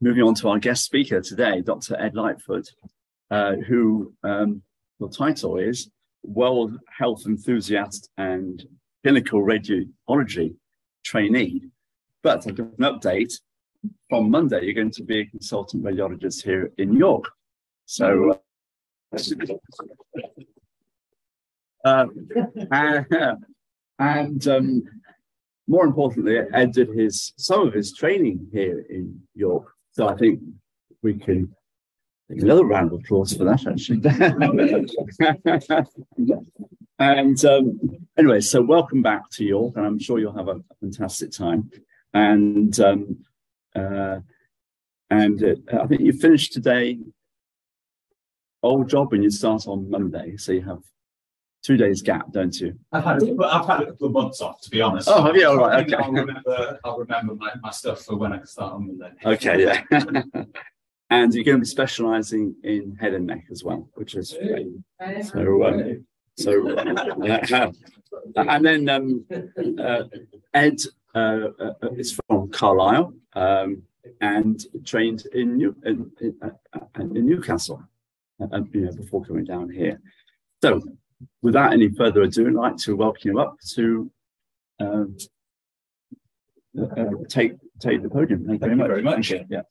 moving on to our guest speaker today, Dr. Ed Lightfoot, uh, who um, the title is World Health Enthusiast and Clinical Radiology Trainee. But I'll give an update. From Monday, you're going to be a consultant radiologist here in York. So, uh, uh, and um, more importantly, Ed did his some of his training here in York. So I think we can take another round of applause for that, actually. and um, anyway, so welcome back to York, and I'm sure you'll have a, fantastic time. And um, uh, and uh, I think you finished today old job and you start on Monday, so you have two days gap, don't you? I've had, I've had a couple of months off, to be honest. Oh, have you? All right, okay. I'll remember, I'll remember my, my stuff for when I can start on Monday. Okay, yeah. and you're going to be specialising in head and neck as well, which is great. So, um, so, uh, and then um, uh, Ed uh, uh is from Carlisle um, and trained in, New, in, in, uh, in Newcastle, uh, you know, before coming down here. So, without any further ado, I'd like to welcome you up to um, uh, take take the podium. Thank, Thank you very much. Very much. Yeah.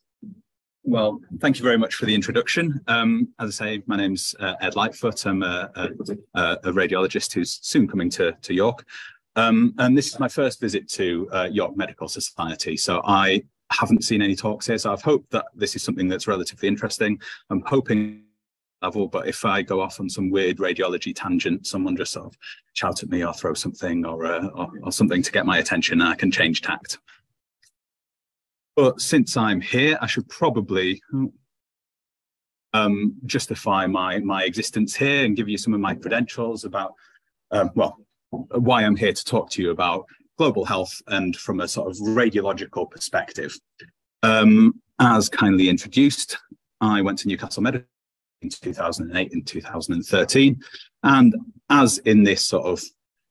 Well, thank you very much for the introduction. Um, as I say, my name's uh, Ed Lightfoot. I'm a, a, a, radiologist who's soon coming to, to York. Um, and this is my first visit to uh, York Medical Society. So I haven't seen any talks here. So I've hoped that this is something that's relatively interesting. I'm hoping level. But if I go off on some weird radiology tangent, someone just sort of shout at me or throw something or, uh, or, or something to get my attention, and I can change tact. But since I'm here, I should probably um, justify my my existence here and give you some of my credentials about um, well why I'm here to talk to you about global health and from a sort of radiological perspective. Um, as kindly introduced, I went to Newcastle Medical in 2008 and 2013. And as in this sort of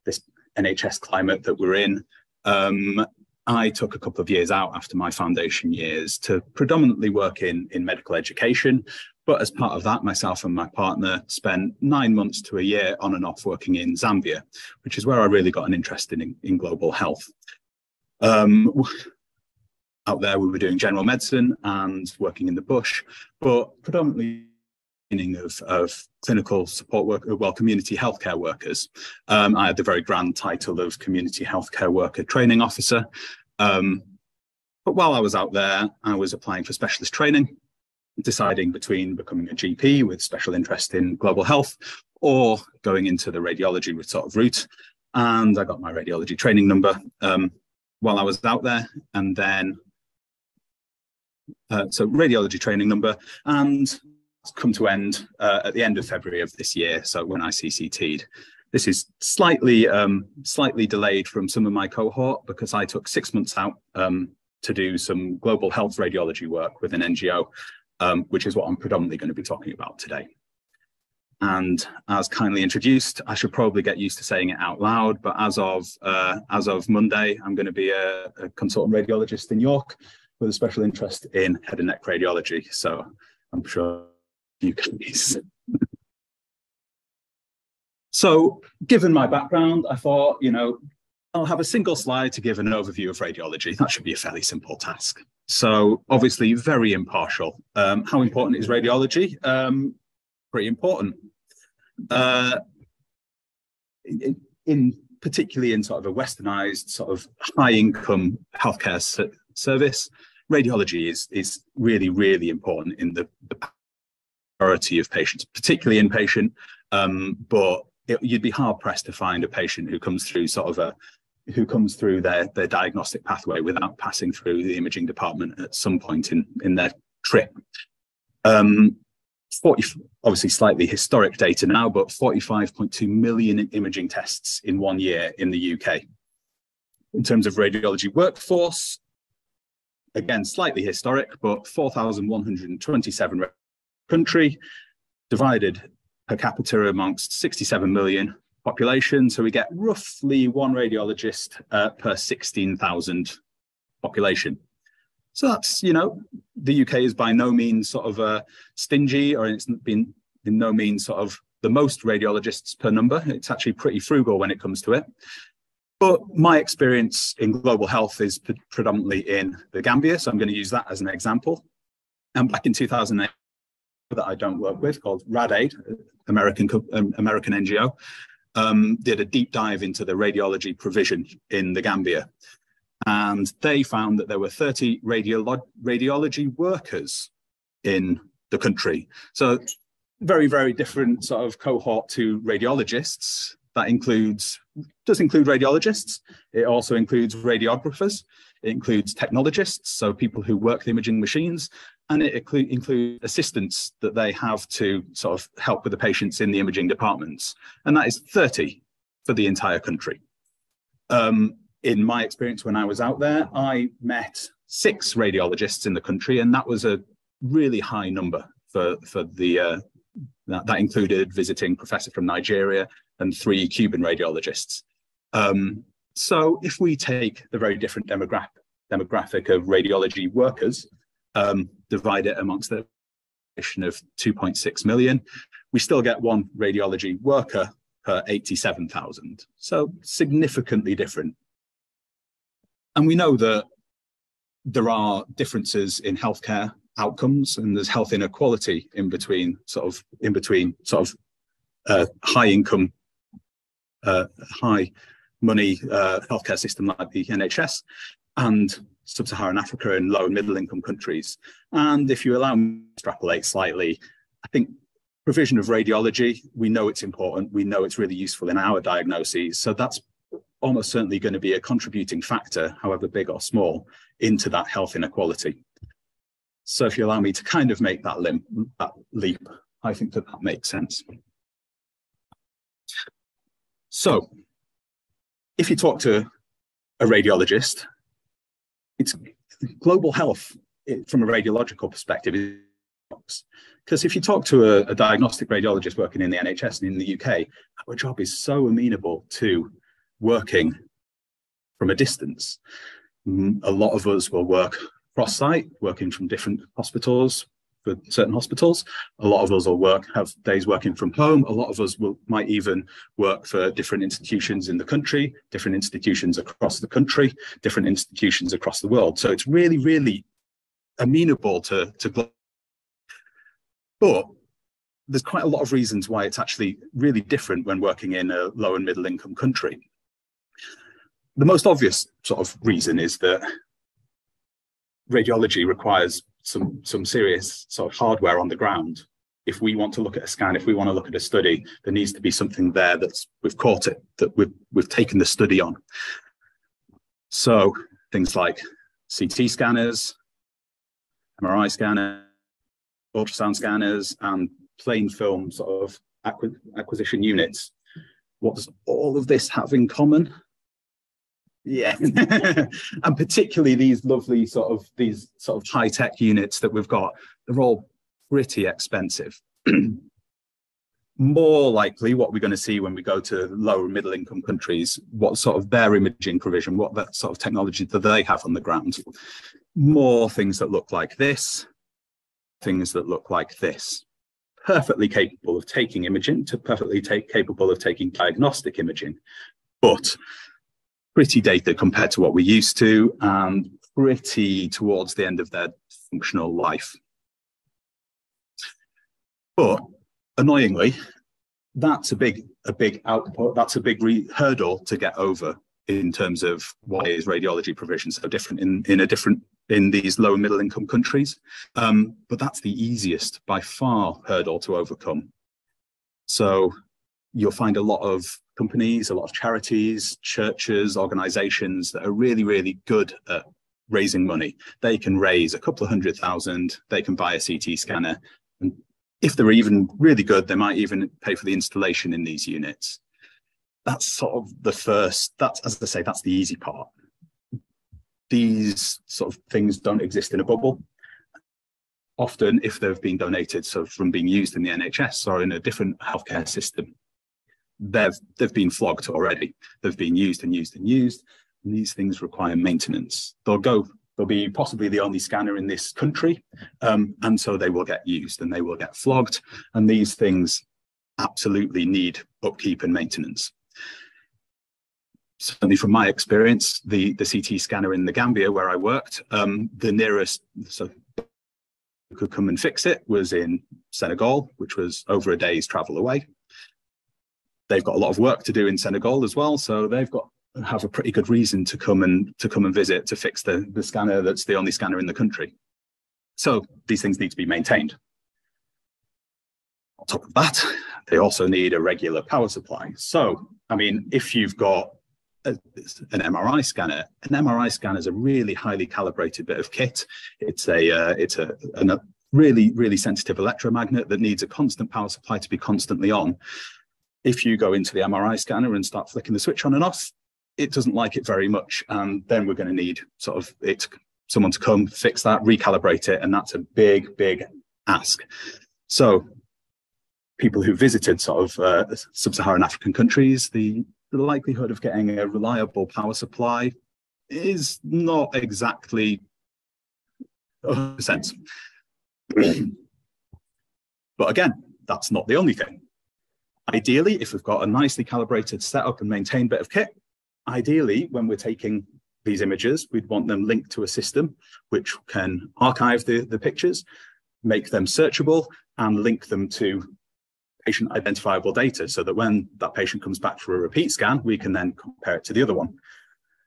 this NHS climate that we're in, um, I took a couple of years out after my foundation years to predominantly work in, in medical education. But as part of that, myself and my partner spent nine months to a year on and off working in Zambia, which is where I really got an interest in, in global health. Um, out there, we were doing general medicine and working in the bush, but predominantly of, of clinical support work, well, community healthcare workers. Um, I had the very grand title of community healthcare worker training officer. Um, but while I was out there, I was applying for specialist training, deciding between becoming a GP with special interest in global health or going into the radiology sort of route. And I got my radiology training number um, while I was out there. And then, uh, so radiology training number. And come to end uh, at the end of February of this year. So when I CCT'd, this is slightly um, slightly delayed from some of my cohort because I took six months out um, to do some global health radiology work with an NGO, um, which is what I'm predominantly going to be talking about today. And as kindly introduced, I should probably get used to saying it out loud. But as of uh, as of Monday, I'm going to be a, a consultant radiologist in York with a special interest in head and neck radiology. So I'm sure you so given my background, I thought, you know, I'll have a single slide to give an overview of radiology. That should be a fairly simple task. So obviously very impartial. Um, how important is radiology? Um, pretty important. Uh, in, in, particularly in sort of a westernized sort of high income healthcare service, radiology is, is really, really important in the, the majority of patients, particularly inpatient. Um, but it, you'd be hard pressed to find a patient who comes through sort of a who comes through their their diagnostic pathway without passing through the imaging department at some point in in their trip. Um, 40, obviously slightly historic data now, but 45.2 million imaging tests in one year in the UK. In terms of radiology workforce, again, slightly historic, but 4,127 country, divided per capita amongst 67 million population. So we get roughly one radiologist uh, per 16,000 population. So that's, you know, the UK is by no means sort of uh, stingy or it's been in no means sort of the most radiologists per number. It's actually pretty frugal when it comes to it. But my experience in global health is predominantly in the Gambia, so I'm going to use that as an example. And back in 2008, that I don't work with, called RadAid, American um, American NGO, um, did a deep dive into the radiology provision in the Gambia, and they found that there were 30 radiolo radiology workers in the country. So very, very different sort of cohort to radiologists. That includes, does include radiologists. It also includes radiographers. It includes technologists, so people who work the imaging machines, and it include, includes assistants that they have to sort of help with the patients in the imaging departments. And that is 30 for the entire country. Um, in my experience when I was out there, I met six radiologists in the country, and that was a really high number for, for the, uh, that, that, included visiting professor from Nigeria and three Cuban radiologists. Um, so if we take the very different demographic, demographic of radiology workers, um, divide it amongst the population of 2.6 million, we still get one radiology worker per 87,000. So significantly different. And we know that there are differences in healthcare outcomes and there's health inequality in between sort of in between sort of uh, high income, uh, high money uh, healthcare system like the NHS and sub-Saharan Africa and low and middle income countries. And if you allow me to extrapolate slightly, I think provision of radiology, we know it's important. We know it's really useful in our diagnoses. So that's almost certainly going to be a contributing factor, however big or small, into that health inequality. So if you allow me to kind of make that, limp, that leap, I think that that makes sense. So if you talk to a radiologist, it's global health from a radiological perspective because if you talk to a, a, diagnostic radiologist working in the NHS and in the UK, our job is so amenable to working from a distance. Mm, a lot of us will work cross site, working from different hospitals, for certain hospitals. A lot of us will work, have days working from home. A lot of us will might even work for different institutions in the country, different institutions across the country, different institutions across the world. So it's really, really amenable to, to global. but there's quite a lot of reasons why it's actually really different when working in a low and middle income country. The most obvious sort of reason is that radiology requires some some serious sort of hardware on the ground. If we want to look at a scan, if we want to look at a study, there needs to be something there that's we've caught it, that we've we've taken the study on. So things like CT scanners, MRI scanners, ultrasound scanners, and plain film sort of acquisition units. What does all of this have in common? Yeah, and particularly these lovely sort of these sort of high tech units that we've got, they're all pretty expensive. More likely, what we're going to see when we go to lower middle income countries, what sort of their imaging provision, what that sort of technology that they have on the ground. More things that look like this, things that look like this. Perfectly capable of taking imaging, to perfectly take, capable of taking diagnostic imaging, but pretty dated compared to what we're used to and pretty towards the end of their functional life. But annoyingly, that's a big a big output. That's a big hurdle to get over in terms of why is radiology provision so different in in a different in these low and middle income countries. Um, but that's the easiest by far hurdle to overcome. So you'll find a lot of companies, a lot of charities, churches, organizations that are really, really good at raising money. They can raise a couple of hundred thousand, they can buy a CT scanner. And if they're even really good, they might even pay for the installation in these units. That's sort of the first, that's, as I say, that's the easy part. These sort of things don't exist in a bubble. Often, if they've been donated so from being used in the NHS or in a different healthcare system, they've they've been flogged already. They've been used and used and used. And these things require maintenance. They'll go they'll be possibly the only scanner in this country. Um, and so they will get used and they will get flogged. And these things absolutely need upkeep and maintenance. Certainly from my experience, the, the CT scanner in the Gambia where I worked, um, the nearest so could come and fix it was in Senegal, which was over a day's travel away. They've got a lot of work to do in Senegal as well, so they've got have a pretty good reason to come and to come and visit to fix the, the scanner that's the only scanner in the country. So these things need to be maintained. On top of that, they also need a regular power supply. So, I mean, if you've got a, an MRI scanner, an MRI scanner is a really highly calibrated bit of kit. It's a uh, it's a, a really really sensitive electromagnet that needs a constant power supply to be constantly on. If you go into the MRI scanner and start flicking the switch on and off, it doesn't like it very much, and then we're going to need sort of it someone to come fix that, recalibrate it, and that's a big big ask. So people who visited sort of uh, sub-Saharan African countries, the, the likelihood of getting a reliable power supply is not exactly 100%. but again, that's not the only thing. Ideally, if we've got a nicely calibrated setup and maintained bit of kit, ideally, when we're taking these images, we'd want them linked to a system which can archive the, the pictures, make them searchable, and link them to patient identifiable data so that when that patient comes back for a repeat scan, we can then compare it to the other one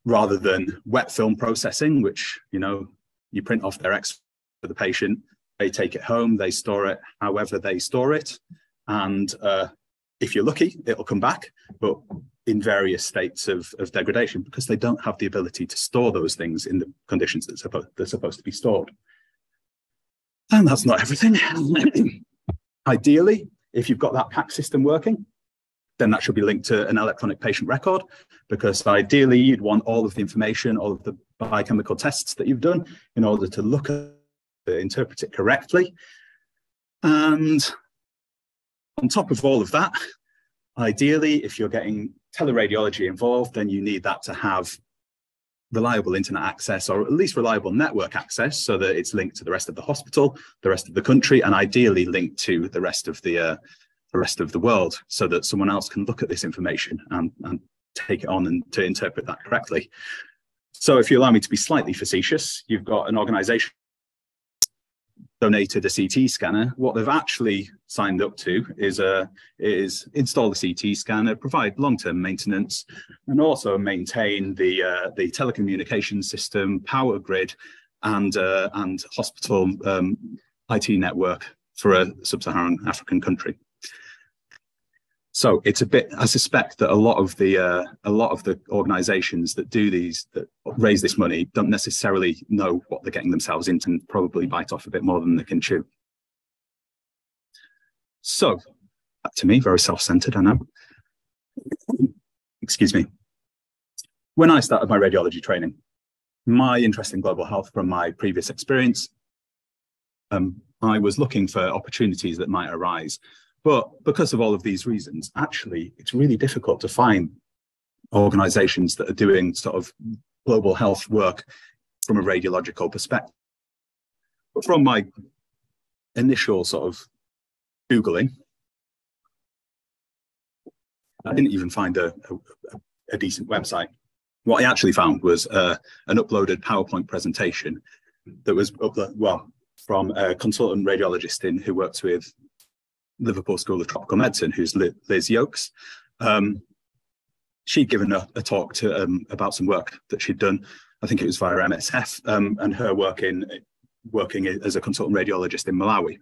rather than wet film processing, which, you know, you print off their X for the patient, they take it home, they store it however they store it. And uh, if you're lucky, it'll come back, but in various states of, of degradation because they don't have the ability to store those things in the conditions that supposed, they're supposed to be stored. And that's not everything. Ideally, if you've got that PACS system working, then that should be linked to an electronic patient record because ideally you'd want all of the information, all of the biochemical tests that you've done in order to look at it, interpret it correctly. And on top of all of that, ideally, if you're getting teleradiology involved, then you need that to have reliable internet access or at least reliable network access so that it's linked to the rest of the hospital, the rest of the country, and ideally linked to the rest of the, uh, the rest of the world so that someone else can look at this information and, and take it on and to interpret that correctly. So if you allow me to be slightly facetious, you've got an organization donated a CT scanner. What they've actually signed up to is a uh, is install the CT scanner, provide long-term maintenance, and also maintain the uh, the telecommunication system, power grid, and uh, and hospital um, IT network for a sub-Saharan African country. So it's a bit. I suspect that a lot of the uh, a lot of the organisations that do these that raise this money don't necessarily know what they're getting themselves into, and probably bite off a bit more than they can chew. So, to me, very self-centered. I know. Excuse me. When I started my radiology training, my interest in global health from my previous experience, um, I was looking for opportunities that might arise but because of all of these reasons, actually, it's really difficult to find organizations that are doing sort of global health work from a radiological perspective. But from my initial sort of Googling, I didn't even find a, a, a decent website. What I actually found was uh, an uploaded PowerPoint presentation that was, well, from a consultant radiologist in who works with Liverpool School of Tropical Medicine, who's Liz Joekes. Um, she'd given a, a talk to um, about some work that she'd done. I think it was via MSF um, and her work in working as a consultant radiologist in Malawi.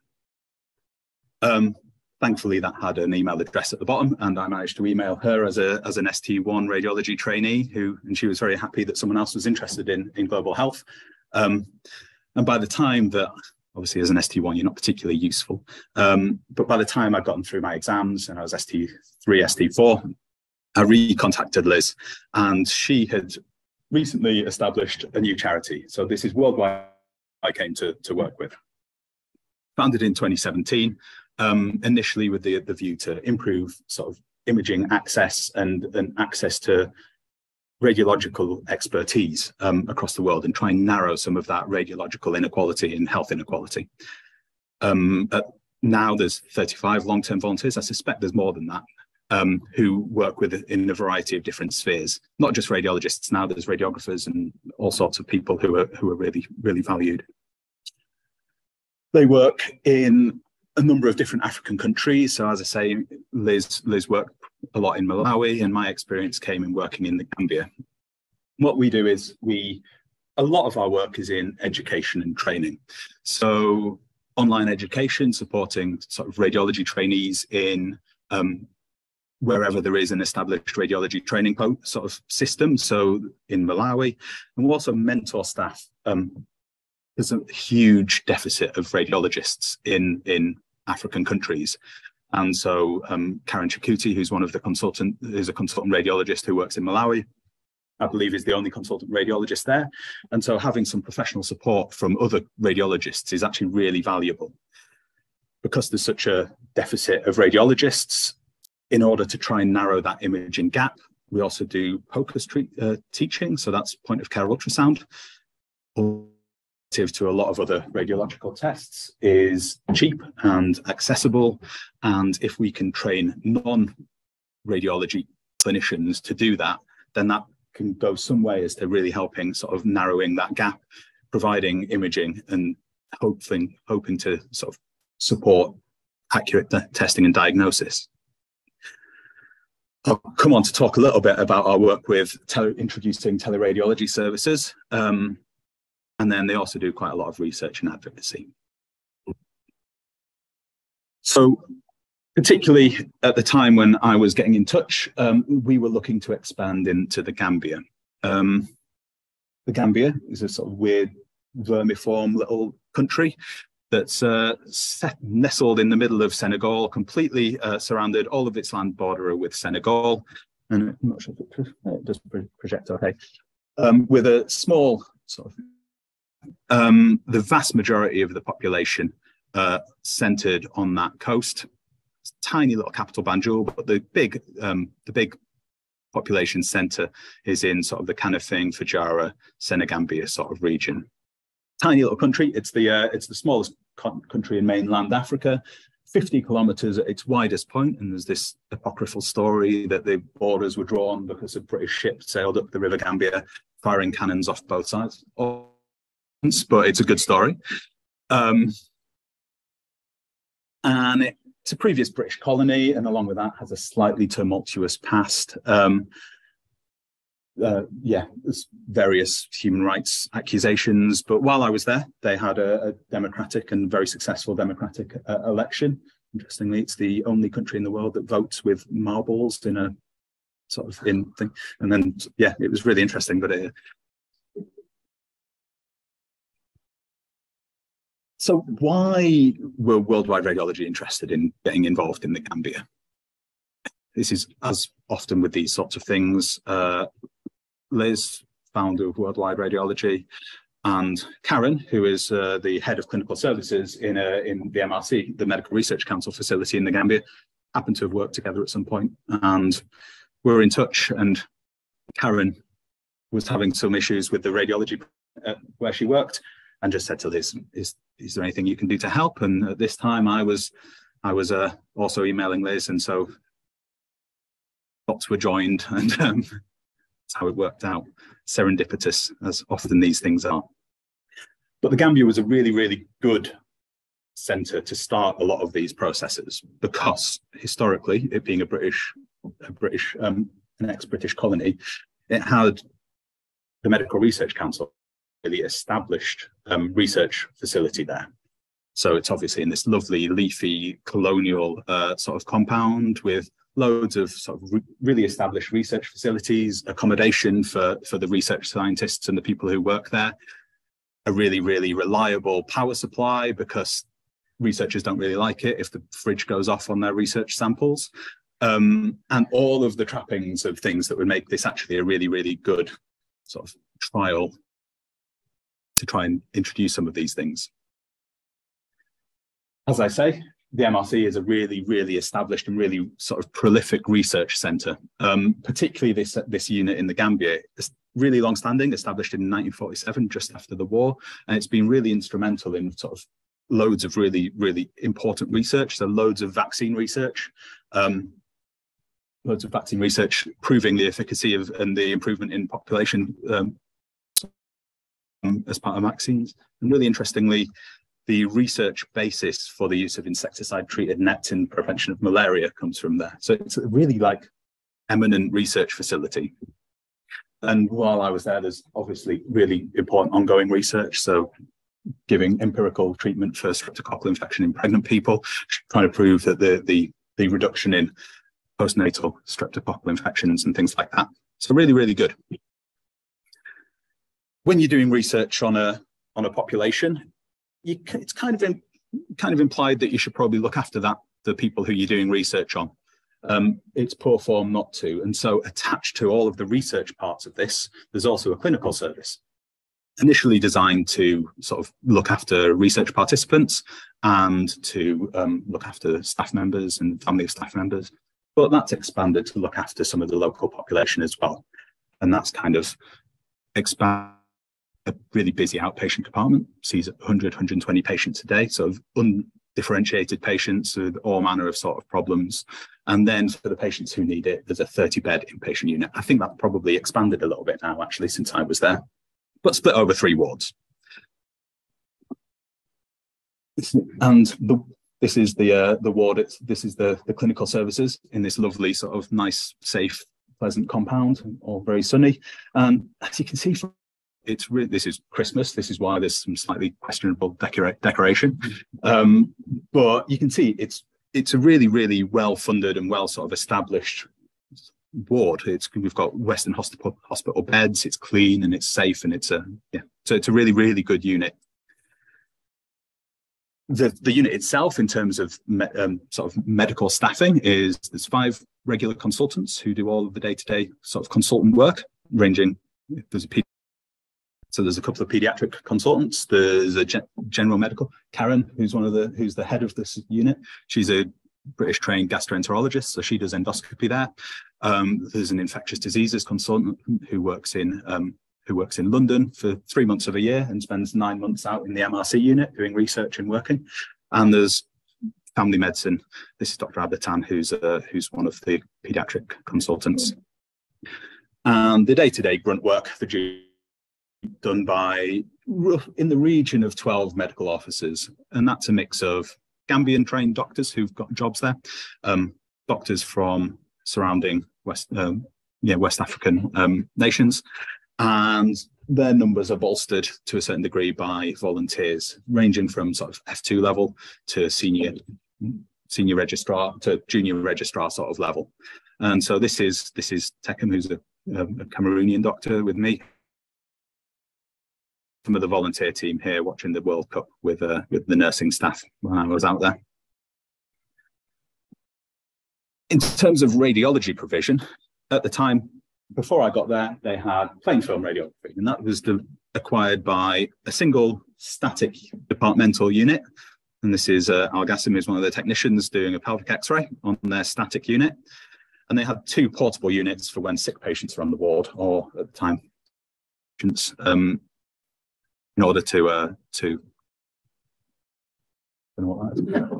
Um, thankfully, that had an email address at the bottom, and I managed to email her as a as an ST1 radiology trainee, who and she was very happy that someone else was interested in in global health. Um, and by the time that obviously as an ST1, you're not particularly useful. Um, but by the time I'd gotten through my exams and I was ST3, ST4, I recontacted Liz and she had recently established a new charity. So this is worldwide I came to, to work with. Founded in 2017, um, initially with the, the view to improve sort of imaging access and, and access to radiological expertise um, across the world and try and narrow some of that radiological inequality and health inequality. Um, now there's 35 long-term volunteers. I suspect there's more than that um, who work with in a variety of different spheres, not just radiologists. Now there's radiographers and all sorts of people who are who are really really valued. They work in a number of different African countries. So as I say, Liz Liz worked a lot in Malawi, and my experience came in working in the Gambia. What we do is we a lot of our work is in education and training. So online education, supporting sort of radiology trainees in um, wherever there is an established radiology training sort of system. So in Malawi, and we'll also mentor staff. Um, there's a huge deficit of radiologists in in African countries. And so um, Karen Chikuti, who's one of the consultant, is a consultant radiologist who works in Malawi, I believe is the only consultant radiologist there. And so having some professional support from other radiologists is actually really valuable. Because there's such a deficit of radiologists, in order to try and narrow that imaging gap, we also do POCUS uh, teaching. So that's point of care ultrasound. To a lot of other radiological tests is cheap and accessible. And if we can train non radiology clinicians to do that, then that can go some way as to really helping sort of narrowing that gap, providing imaging and hoping hoping to sort of support accurate testing and diagnosis. I'll come on to talk a little bit about our work with tele introducing teleradiology services. Um, and then they also do quite a lot of research and advocacy. So particularly at the time when I was getting in touch, um, we were looking to expand into the Gambia. Um, the Gambia is a sort of weird vermiform little country that's uh, set, nestled in the middle of Senegal, completely uh, surrounded, all of its land border with Senegal. And I'm not sure if it, does project okay. Um, with a small sort of, um, the vast majority of the population uh, centered on that coast. Tiny little capital Banjul, but the big, um, the big population center is in sort of the Kanifing, Fajara, Senegambia sort of region tiny little country. It's the uh, it's the smallest country in mainland Africa, 50 kilometers at its widest point. and there's this apocryphal story that the borders were drawn because a British ship sailed up the River Gambia, firing cannons off both sides. But it's a good story. Um, and it's a previous British colony, and along with that has a slightly tumultuous past. Um, uh, yeah, there's various human rights accusations. But while I was there, they had a, a democratic and very successful democratic uh, election. Interestingly, it's the only country in the world that votes with marbles in a sort of in thing. And then, yeah, it was really interesting. But it, so, why were Worldwide Radiology interested in getting involved in the Gambia? This is as often with these sorts of things. Uh, Liz, founder of Worldwide Radiology, and Karen, who is uh, the head of clinical services in, uh, in the MRC, the Medical Research Council facility in the Gambia, happen to have worked together at some point and we're in touch. And Karen was having some issues with the radiology uh, where she worked and just said to Liz, is, is there anything you can do to help? And at this time I was, I was uh, also emailing Liz. And so dots were joined and um, that's how it worked out. Serendipitous, as often these things are. But the Gambia was a really, really good centre to start a lot of these processes because historically, it being a British, a British, um, an ex-British colony, it had the Medical Research Council really established um, research facility there. So it's obviously in this lovely, leafy, colonial uh, sort of compound with loads of sort of re really established research facilities, accommodation for, for the research scientists and the people who work there, a really, really reliable power supply because researchers don't really like it if the fridge goes off on their research samples. Um, and all of the trappings of things that would make this actually a really, really good sort of trial to try and introduce some of these things. As I say, the MRC is a really, really established and really sort of prolific research centre. Um, particularly this this unit in the Gambia, it's really long-standing, established in 1947, just after the war, and it's been really instrumental in sort of loads of really, really important research. So loads of vaccine research, um, loads of vaccine research proving the efficacy of and the improvement in population um, Um, as part of vaccines. And really interestingly, the research basis for the use of insecticide treated nets in prevention of malaria comes from there. So it's a really like eminent research facility. And while I was there, there's obviously really important ongoing research. So giving empirical treatment for streptococcal infection in pregnant people, trying to prove that the, the, the reduction in postnatal streptococcal infections and things like that. So really, really good. When you're doing research on a on a population, you, it's kind of in, kind of implied that you should probably look after that the people who you're doing research on. Um, it's poor form not to. And so attached to all of the research parts of this, there's also a clinical service initially designed to sort of look after research participants and to um, look after staff members and family of staff members. But that's expanded to look after some of the local population as well. And that's kind of expand a really busy outpatient department, sees 100, 120 patients a day, of undifferentiated patients with all manner of sort of problems. And then for the patients who need it, there's a 30 bed inpatient unit. I think that probably expanded a little bit now, actually, since I was there, but split over three wards. And the, this is the uh, the ward. It's, this is the the clinical services in this lovely sort of nice, safe, pleasant compound, all very sunny. And as you can see from it's really this is Christmas. This is why there's some slightly questionable decora- decoration, um, but you can see it's it's a really really well funded and well sort of established ward. It's we've got Western hospital hospital beds. It's clean and it's safe and it's a yeah. So it's a really really good unit. The the unit itself, in terms of me, um, sort of medical staffing, is there's five regular consultants who do all of the day to day sort of consultant work, ranging. There's a so there's a couple of pediatric consultants. There's a gen- general medical, Karen, who's one of the who's the head of this unit. She's a British trained gastroenterologist, so she does endoscopy there. Um, there's an infectious diseases consultant who works in um, who works in London for three months of a year and spends nine months out in the MRC unit doing research and working. And there's family medicine. This is Dr. Abatan, who's uh, who's one of the pediatric consultants. And the day-to-day grunt work, the done by in the region of 12 medical officers. And that's a mix of Gambian trained doctors who've got jobs there, um, doctors from surrounding West, um, yeah, West African um, nations. And their numbers are bolstered to a certain degree by volunteers, ranging from sort of F2 level to senior senior registrar to junior registrar sort of level. And so this is this is Tekem, who's a, a Cameroonian doctor with me, some of the volunteer team here watching the World Cup with uh, with the nursing staff when I was out there. In terms of radiology provision, at the time before I got there, they had plain film radiography, and that was the, acquired by a single static departmental unit. And this is uh, Al Gassim is one of the technicians doing a pelvic X-ray on their static unit. And they had two portable units for when sick patients were on the ward, or at the time, um, in order to uh, to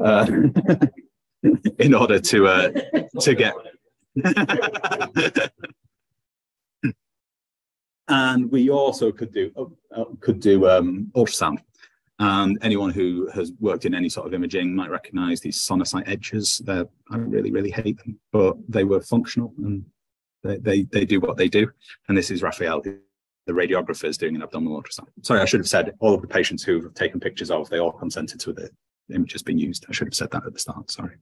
uh, in order to uh, to get and we also could do uh, could do um, ultrasound. And anyone who has worked in any sort of imaging might recognize these SonoSite Edges. They're, i really really hate them but they were functional and they, they, they do what they do. And this is raphael the radiographers doing an abdominal ultrasound. Sorry, I should have said all of the patients who have taken pictures of, they all consented to the images being used. I should have said that at the start, sorry.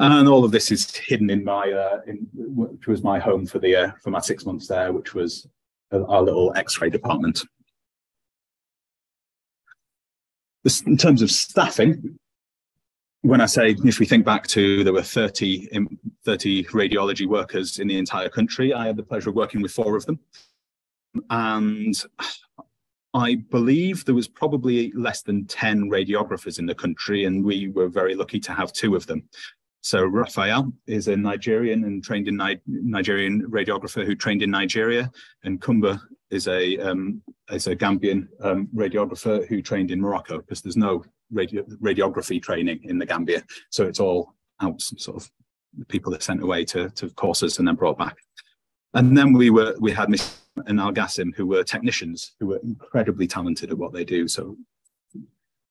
And all of this is hidden in my, uh, in, which was my home for the uh, for my six months there, which was our little X-ray department. This, in terms of staffing, when I say if we think back to there were 30, 30 radiology workers in the entire country, I had the pleasure of working with four of them and I believe there was probably less than 10 radiographers in the country, and we were very lucky to have two of them. So Raphael is a Nigerian and trained in Ni Nigerian radiographer who trained in Nigeria, and Kumba is a um, is a Gambian um, radiographer who trained in Morocco because there's no radio radiography training in the Gambia, so it's all out sort of people are sent away to to courses and then brought back. And then we were we had Miss and Al Gassim, who were technicians who were incredibly talented at what they do. So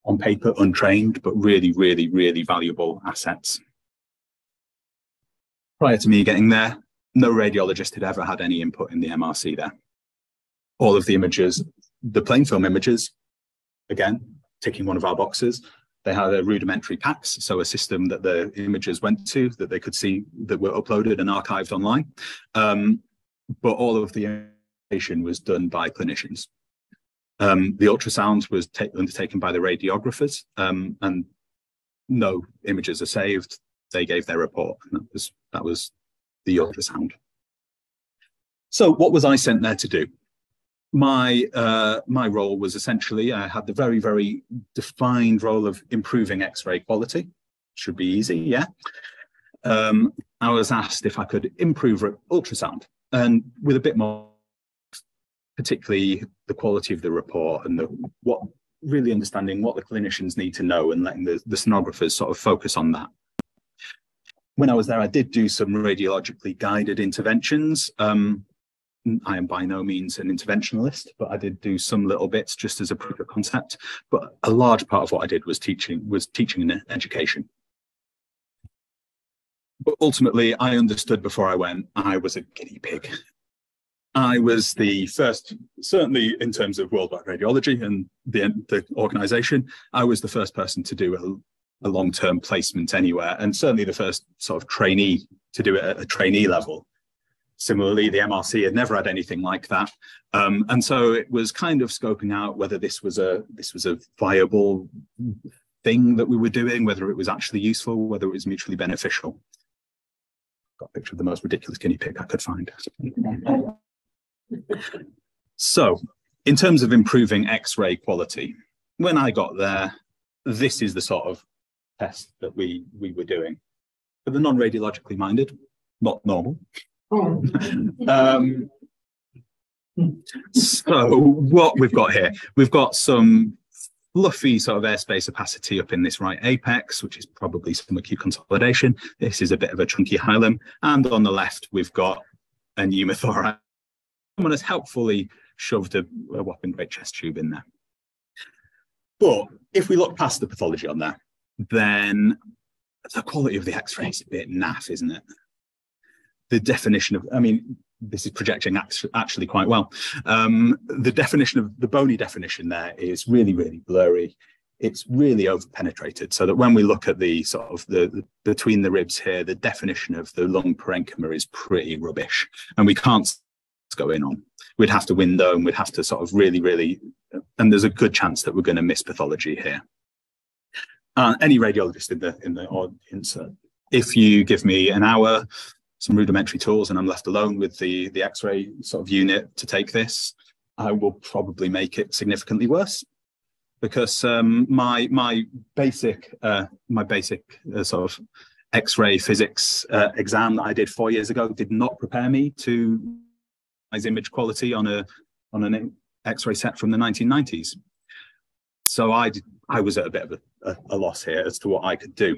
on paper, untrained, but really, really, really valuable assets. Prior to me getting there, no radiologist had ever had any input in the MRC there. All of the images, the plain film images, again, ticking one of our boxes, they had a rudimentary PACS, so a system that the images went to that they could see that were uploaded and archived online. Um, but all of the was done by clinicians. Um, the ultrasound was undertaken by the radiographers, um, and no images are saved. They gave their report, and that was that was the ultrasound. So, what was I sent there to do? My uh, my role was essentially I had the very very defined role of improving X-ray quality. Should be easy, yeah. Um, I was asked if I could improve ultrasound, and with a bit more particularly the quality of the report and the, what really understanding what the clinicians need to know and letting the, the sonographers sort of focus on that. When I was there, I did do some radiologically guided interventions. Um, I am by no means an interventionalist, but I did do some little bits just as a proof of concept. But a large part of what I did was teaching was teaching and education. But ultimately, I understood before I went, I was a guinea pig. I was the first, certainly in terms of worldwide radiology and the, the organization, I was the first person to do a, a long term placement anywhere, and certainly the first sort of trainee to do it at a trainee level. Similarly, the MRC had never had anything like that, um, and so it was kind of scoping out whether this was a this was a viable thing that we were doing, whether it was actually useful, whether it was mutually beneficial. Got a picture of the most ridiculous guinea pig I could find. So, in terms of improving X-ray quality, when I got there, this is the sort of test that we we were doing. For the non-radiologically minded, not normal. um, so what we've got here, we've got some fluffy sort of airspace opacity up in this right apex, which is probably some acute consolidation. This is a bit of a chunky hilum. And on the left, we've got a pneumothorax someone has helpfully shoved a, a whopping great chest tube in there. But if we look past the pathology on that, then the quality of the X-ray is a bit naff, isn't it? The definition of, I mean, this is projecting actually quite well. Um, the definition of the bony definition there is really, really blurry. It's really overpenetrated, so that when we look at the sort of the, the between the ribs here, the definition of the lung parenchyma is pretty rubbish, and we can't going on. We'd have to window and we'd have to sort of really, really, and there's a good chance that we're going to miss pathology here. Uh, any radiologist in the in the audience, uh, if you give me an hour, some rudimentary tools, and I'm left alone with the the X-ray sort of unit to take this, I will probably make it significantly worse because um, my my basic uh, my basic uh, sort of X-ray physics uh, exam that I did four years ago did not prepare me to image quality on a on an X-ray set from the 1990s. So I I was at a bit of a, a, loss here as to what I could do.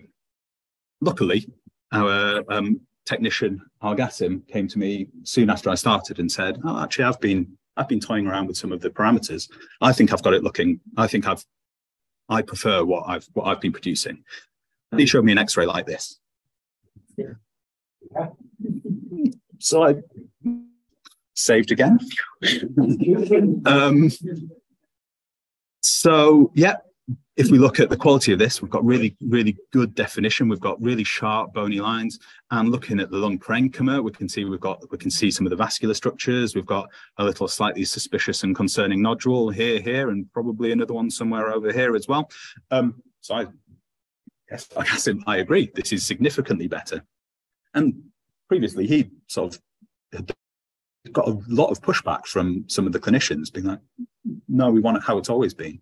Luckily, our um, technician Al Gassim came to me soon after I started and said, "Oh, actually, I've been I've been toying around with some of the parameters. I think I've got it looking. I think I've I prefer what I've what I've been producing." And he showed me an X-ray like this. Yeah. So I saved again. um, so yeah, if we look at the quality of this, we've got really, really good definition. We've got really sharp bony lines. And looking at the lung parenchyma, we can see we've got we can see some of the vascular structures. We've got a little slightly suspicious and concerning nodule here, here, and probably another one somewhere over here as well. Um, so I yes, I guess I agree. This is significantly better. And previously, he sort of got a lot of pushback from some of the clinicians being like, no, we want it how it's always been.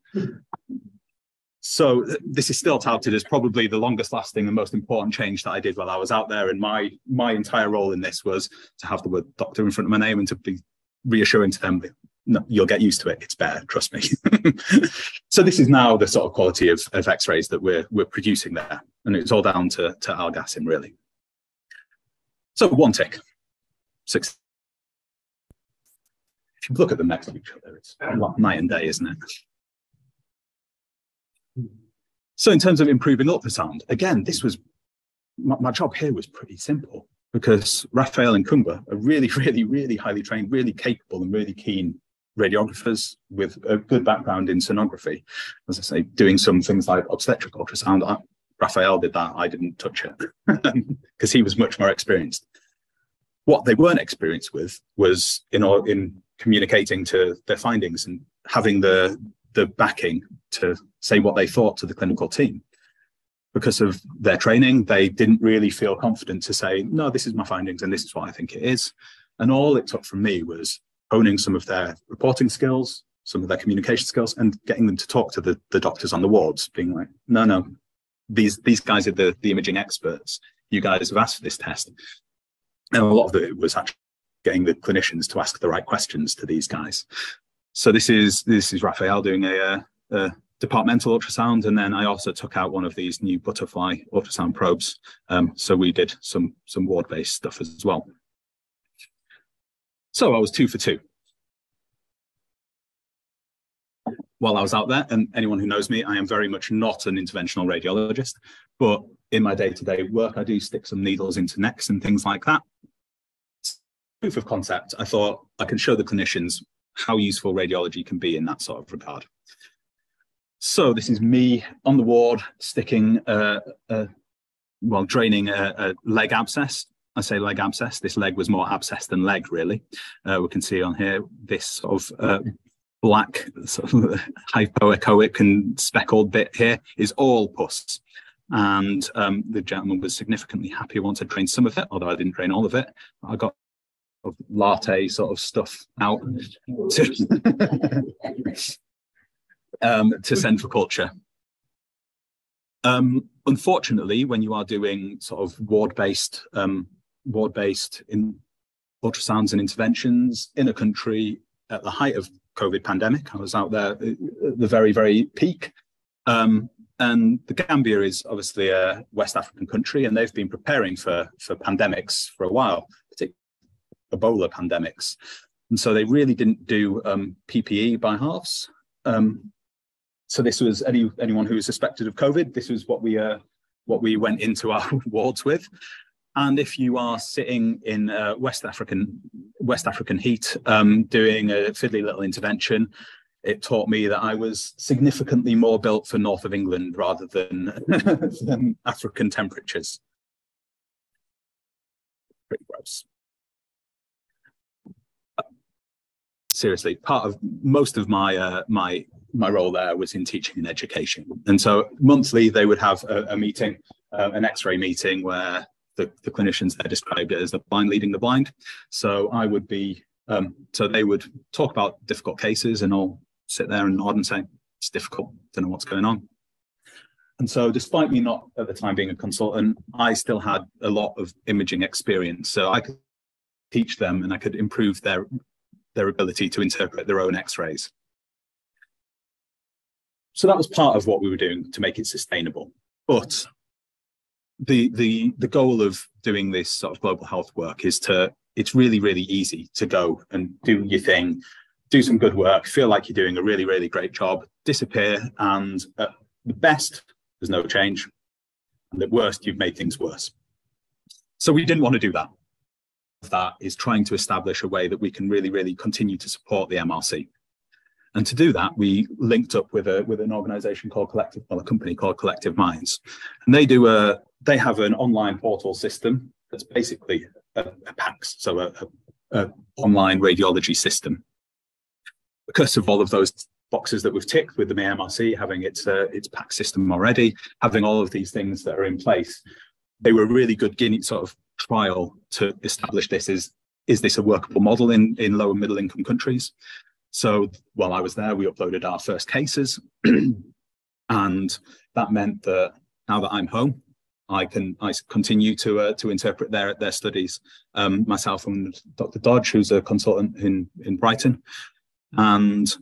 So this is still touted as probably the longest lasting and most important change that I did while I was out there. And my my entire role in this was to have the word doctor in front of my name and to be reassuring to them no, you'll get used to it. It's better, trust me. so this is now the sort of quality of, of X-rays that we're we're producing there, and it's all down to to Al Gassim really. So one tick, six. If you look at them next to each other, it's night and day, isn't it? So in terms of improving ultrasound, again, this was my, my job here was pretty simple because Raphael and Kumba are really, really, really highly trained, really capable and really keen radiographers with a good background in sonography. As I say, doing some things like obstetric ultrasound. I, Raphael did that. I didn't touch it because he was much more experienced. What they weren't experienced with was in all in communicating to their findings and having the the backing to say what they thought to the clinical team. Because of their training, they didn't really feel confident to say, no, this is my findings and this is what I think it is. And all it took from me was honing some of their reporting skills, some of their communication skills, and getting them to talk to the, the doctors on the wards, being like, no, no, these these guys are the, the imaging experts. You guys have asked for this test. And a lot of it was actually getting the clinicians to ask the right questions to these guys. So this is this is Raphael doing a, a departmental ultrasound, and then I also took out one of these new butterfly ultrasound probes. Um, so we did some some ward based stuff as well. So I was two for two. While I was out there, and anyone who knows me, I am very much not an interventional radiologist, but in my day-to-day work, I do stick some needles into necks and things like that. Proof of concept, I thought I can show the clinicians how useful radiology can be in that sort of regard. So this is me on the ward sticking, a, a well, draining a, a, leg abscess. I say leg abscess. This leg was more abscess than leg, really. Uh, we can see on here this sort of uh, black, sort of hypoechoic and speckled bit here is all pus. And um, the gentleman was significantly happy once I drained some of it, although I didn't drain all of it. I got latte sort of stuff out to um, to send for culture. Um, unfortunately, when you are doing sort of ward-based um, ward-based in ultrasounds and interventions in a country at the height of COVID pandemic, I was out there at the very very peak. Um, and the Gambia is obviously a West African country, and they've been preparing for for pandemics for a while, Ebola pandemics. And so they really didn't do um, PPE by halves. Um, so this was any anyone who was suspected of COVID. This was what we uh, what we went into our wards with. And if you are sitting in uh, West African West African heat, um, doing a fiddly little intervention, it taught me that I was significantly more built for north of England rather than, than African temperatures. Pretty gross. Seriously, part of most of my uh, my my role there was in teaching and education. And so monthly they would have a, a meeting, uh, an X-ray meeting where the, the, clinicians there described it as the blind leading the blind. So I would be, um, so they would talk about difficult cases and I'll sit there and nod and say, it's difficult, don't know what's going on. And so despite me not at the time being a consultant, I still had a lot of imaging experience. So I could teach them and I could improve their, their ability to interpret their own X-rays so that was part of what we were doing to make it sustainable. But the the the goal of doing this sort of global health work is to it's really really easy to go and do your thing, do some good work, feel like you're doing a really really great job, disappear, and at the best there's no change, and at worst you've made things worse. So we didn't want to do that. That is trying to establish a way that we can really really continue to support the MRC. And to do that, we linked up with a with an organization called Collective, well, a company called Collective Minds. And they do a they have an online portal system that's basically a, a PACS, so a, a, a online radiology system. Because of all of those boxes that we've ticked with the MRC having its uh, its PACS system already, having all of these things that are in place, they were really good guinea sort of trial to establish this is is this a workable model in in low and middle income countries So while I was there, we uploaded our first cases. and that meant that now that I'm home, I can I continue to uh, to interpret their their studies um, myself and Dr. Dodge, who's a consultant in in Brighton, and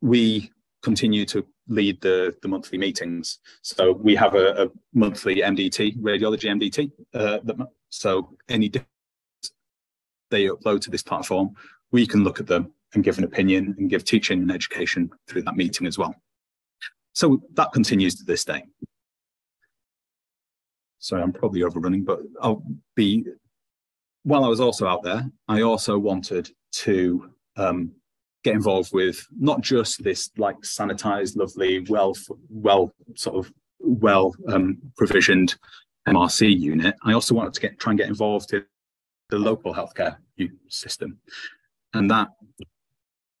we continue to lead the the monthly meetings. So we have a, a monthly MDT radiology MDT. Uh, that, so any they upload to this platform, we can look at them and give an opinion and give teaching and education through that meeting as well. So that continues to this day. Sorry, I'm probably overrunning, but I'll be. While I was also out there, I also wanted to um, get involved with not just this like sanitized, lovely, well, well, sort of well um, provisioned MRC unit. I also wanted to get try and get involved in the local healthcare system, and that.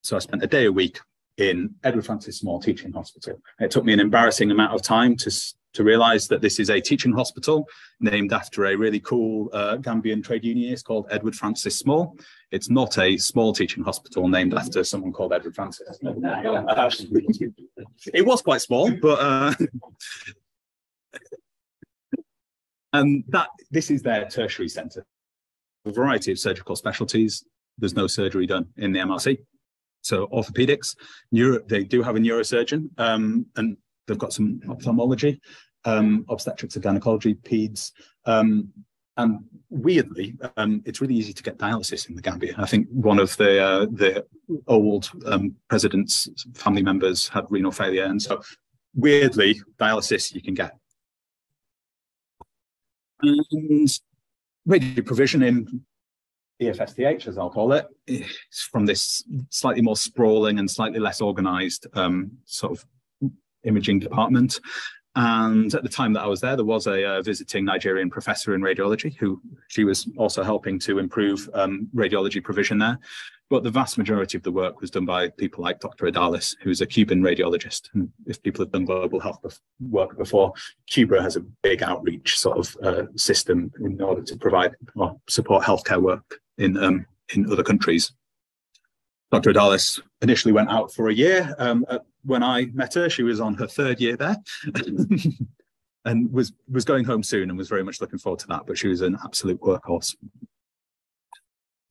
So I spent a day a week in Edward Francis Small Teaching Hospital. It took me an embarrassing amount of time to to realize that this is a teaching hospital named after a really cool uh, Gambian trade unionist called Edward Francis Small. It's not a small teaching hospital named after someone called Edward Francis. It was quite small, but uh, and that this is their tertiary centre. A variety of surgical specialties. There's no surgery done in the MRC. So orthopedics, neuro, they do have a neurosurgeon, um, and they've got some ophthalmology um, obstetrics and gynecology, peds. Um, and weirdly, um, it's really easy to get dialysis in the Gambia. I think one of the uh, the old um, president's family members had renal failure, and so weirdly, dialysis you can get. And radio provision in EFSTH, as I'll call it, from this slightly more sprawling and slightly less organised um, sort of imaging department. And at the time that I was there, there was a uh, visiting Nigerian professor in radiology who she was also helping to improve um, radiology provision there. But the vast majority of the work was done by people like Dr. Adalis, who's a Cuban radiologist. And if people have done global health work before, Cuba has a big outreach sort of uh, system in order to provide or support healthcare work in um, in other countries. Dr. Adalis initially went out for a year. Um, when I met her, she was on her third year there and was, was going home soon and was very much looking forward to that. But she was an absolute workhorse.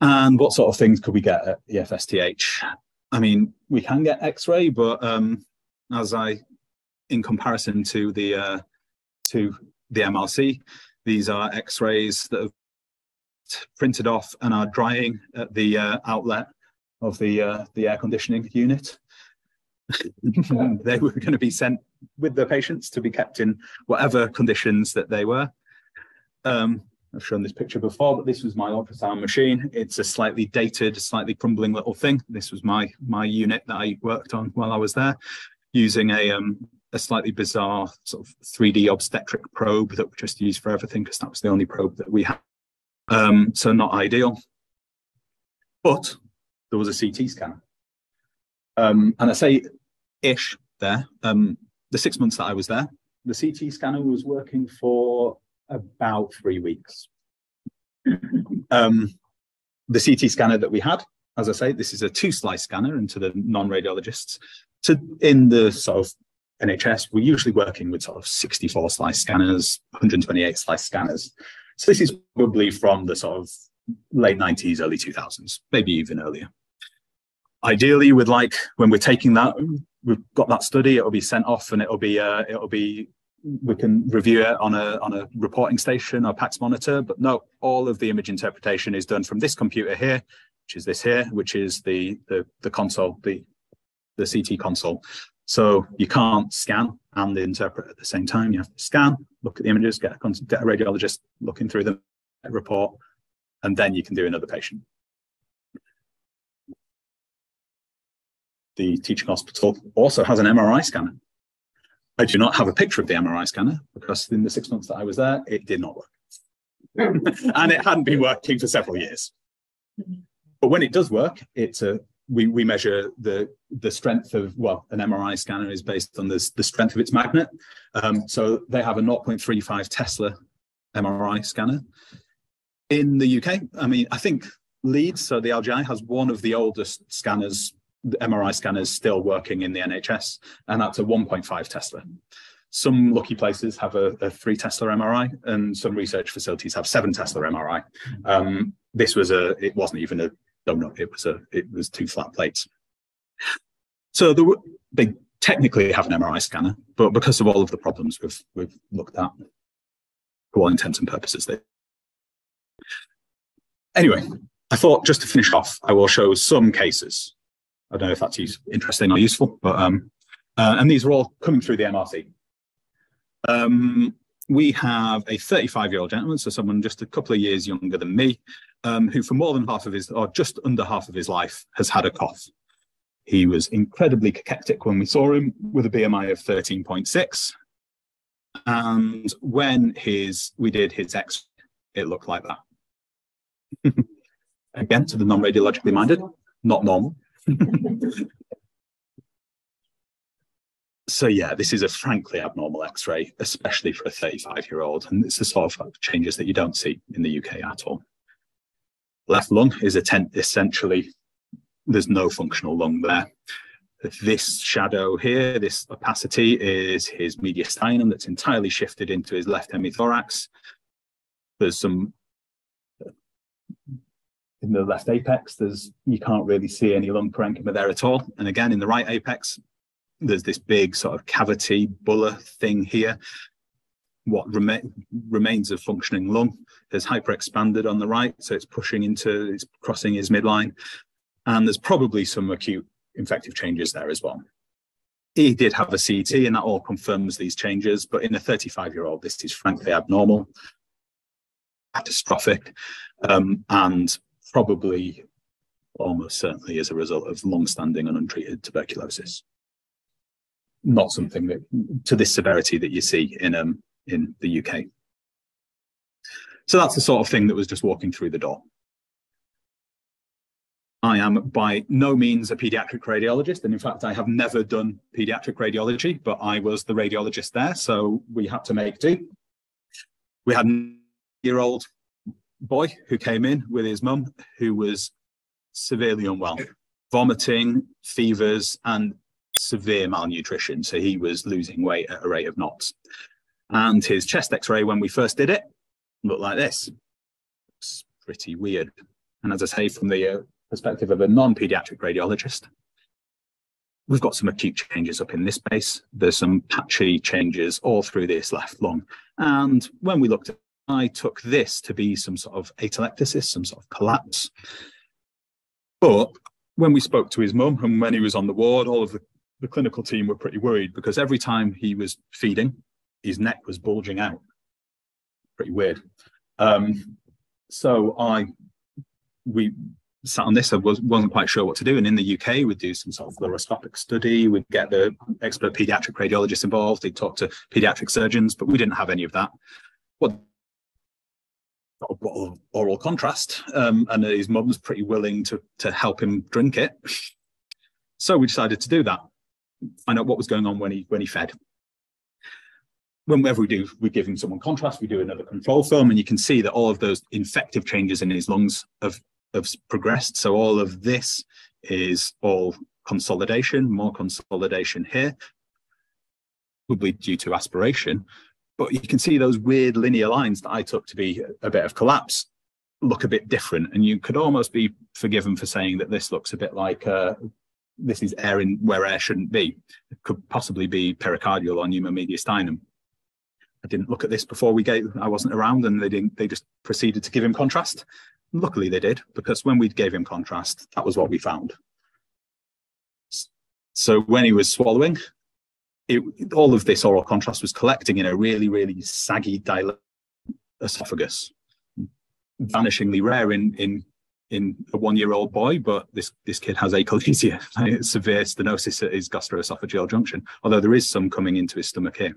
And what sort of things could we get at EFSTH? I mean, we can get X-ray, but um, as I, in comparison to the uh, to the MRC, these are X-rays that have printed off and are drying at the uh, outlet of the uh, the air conditioning unit. they were going to be sent with the patients to be kept in whatever conditions that they were. Um, I've shown this picture before, but this was my ultrasound machine. It's a slightly dated, slightly crumbling little thing. This was my my unit that I worked on while I was there, using a um, a slightly bizarre sort of 3D obstetric probe that we just used for everything because that was the only probe that we had. Um, so not ideal. But there was a CT scanner. Um, and I say ish there. Um, the six months that I was there, the CT scanner was working for about three weeks. um, the CT scanner that we had, as I say, this is a two slice scanner, and to the non radiologists, to in the sort of NHS, we're usually working with sort of 64 slice scanners, 128 slice scanners. So this is probably from the sort of late 90s, early 2000s, maybe even earlier. Ideally, we'd like when we're taking that, we've got that study, it'll be sent off and it'll be uh, it'll be we can review it on a on a reporting station or PACS monitor. But no, all of the image interpretation is done from this computer here, which is this here, which is the the, the console, the the CT console. So you can't scan and interpret at the same time. You have to scan, look at the images, get a, get a radiologist looking through the report, and then you can do another patient. The teaching hospital also has an MRI scanner. I do not have a picture of the MRI scanner because in the six months that I was there, it did not work. and it hadn't been working for several years. But when it does work, it's a we, we measure the the strength of well an MRI scanner is based on this, the strength of its magnet. Um, so they have a 0.35 Tesla MRI scanner. In the UK, I mean, I think Leeds, so the LGI has one of the oldest scanners MRI scanners still working in the NHS, and that's a 1.5 Tesla. Some lucky places have a, a, three Tesla MRI, and some research facilities have seven Tesla MRI. Um, this was a, it wasn't even a donut; it was a, it was two flat plates. So the, they technically have an MRI scanner, but because of all of the problems we've we've looked at, for all intents and purposes, they. Anyway, I thought just to finish off, I will show some cases. I don't know if that's interesting or useful, but um, uh, and these are all coming through the MRC. Um, we have a 35 year old gentleman, so someone just a couple of years younger than me, um, who for more than half of his, or just under half of his life, has had a cough. He was incredibly cachectic when we saw him with a BMI of 13.6. And when his we did his X, it looked like that. Again, to the non-radiologically minded, not normal. so yeah, this is a frankly abnormal X-ray, especially for a 35-year-old, and it's the sort of changes that you don't see in the UK at all. Left lung is a tent essentially there's no functional lung there. This shadow here, this opacity, is his mediastinum that's entirely shifted into his left hemithorax. There's some in the left apex, there's you can't really see any lung parenchyma there at all. And again, in the right apex, there's this big sort of cavity bulla thing here. What rema remains of functioning lung has hyperexpanded on the right, so it's pushing into, it's crossing his midline. And there's probably some acute infective changes there as well. He did have a CT, and that all confirms these changes. But in a 35 year old, this is frankly abnormal, catastrophic, um, and probably almost certainly as a result of long standing and untreated tuberculosis not something that to this severity that you see in um in the UK. So that's the sort of thing that was just walking through the door. I am by no means a pediatric radiologist, and in fact, I have never done pediatric radiology, but I was the radiologist there, so we had to make do. We had a year old boy who came in with his mum who was severely unwell, vomiting, fevers, and severe malnutrition. So he was losing weight at a rate of knots. And his chest x ray, when we first did it, looked like this. It's pretty weird. And as I say, from the uh, perspective of a non pediatric radiologist, we've got some acute changes up in this base. There's some patchy changes all through this left lung. And when we looked at I took this to be some sort of atelectasis, some sort of collapse. But when we spoke to his mum and when he was on the ward, all of the the clinical team were pretty worried because every time he was feeding, his neck was bulging out. Pretty weird. Um, so I, we sat on this. I was, wasn't quite sure what to do. And in the UK, we'd do some sort of fluoroscopic study. We'd get the expert pediatric radiologists involved. They'd talk to pediatric surgeons, but we didn't have any of that. What got a bottle of oral contrast, um, and his mum's pretty willing to to help him drink it. So we decided to do that find out what was going on when he when he fed. Whenever we do, we give him someone contrast, we do another control film, and you can see that all of those infective changes in his lungs have, have progressed. So all of this is all consolidation, more consolidation here, probably due to aspiration. But you can see those weird linear lines that I took to be a bit of collapse look a bit different. And you could almost be forgiven for saying that this looks a bit like uh, this is air in where air shouldn't be. It could possibly be pericardial or pneumomediastinum. I didn't look at this before we gave, I wasn't around and they didn't, they just proceeded to give him contrast. Luckily they did, because when we gave him contrast, that was what we found. So when he was swallowing, it, all of this oral contrast was collecting in a really, really saggy dilated esophagus, vanishingly rare in, in in a one-year-old boy, but this this kid has achalasia, severe stenosis at his gastroesophageal junction. Although there is some coming into his stomach here,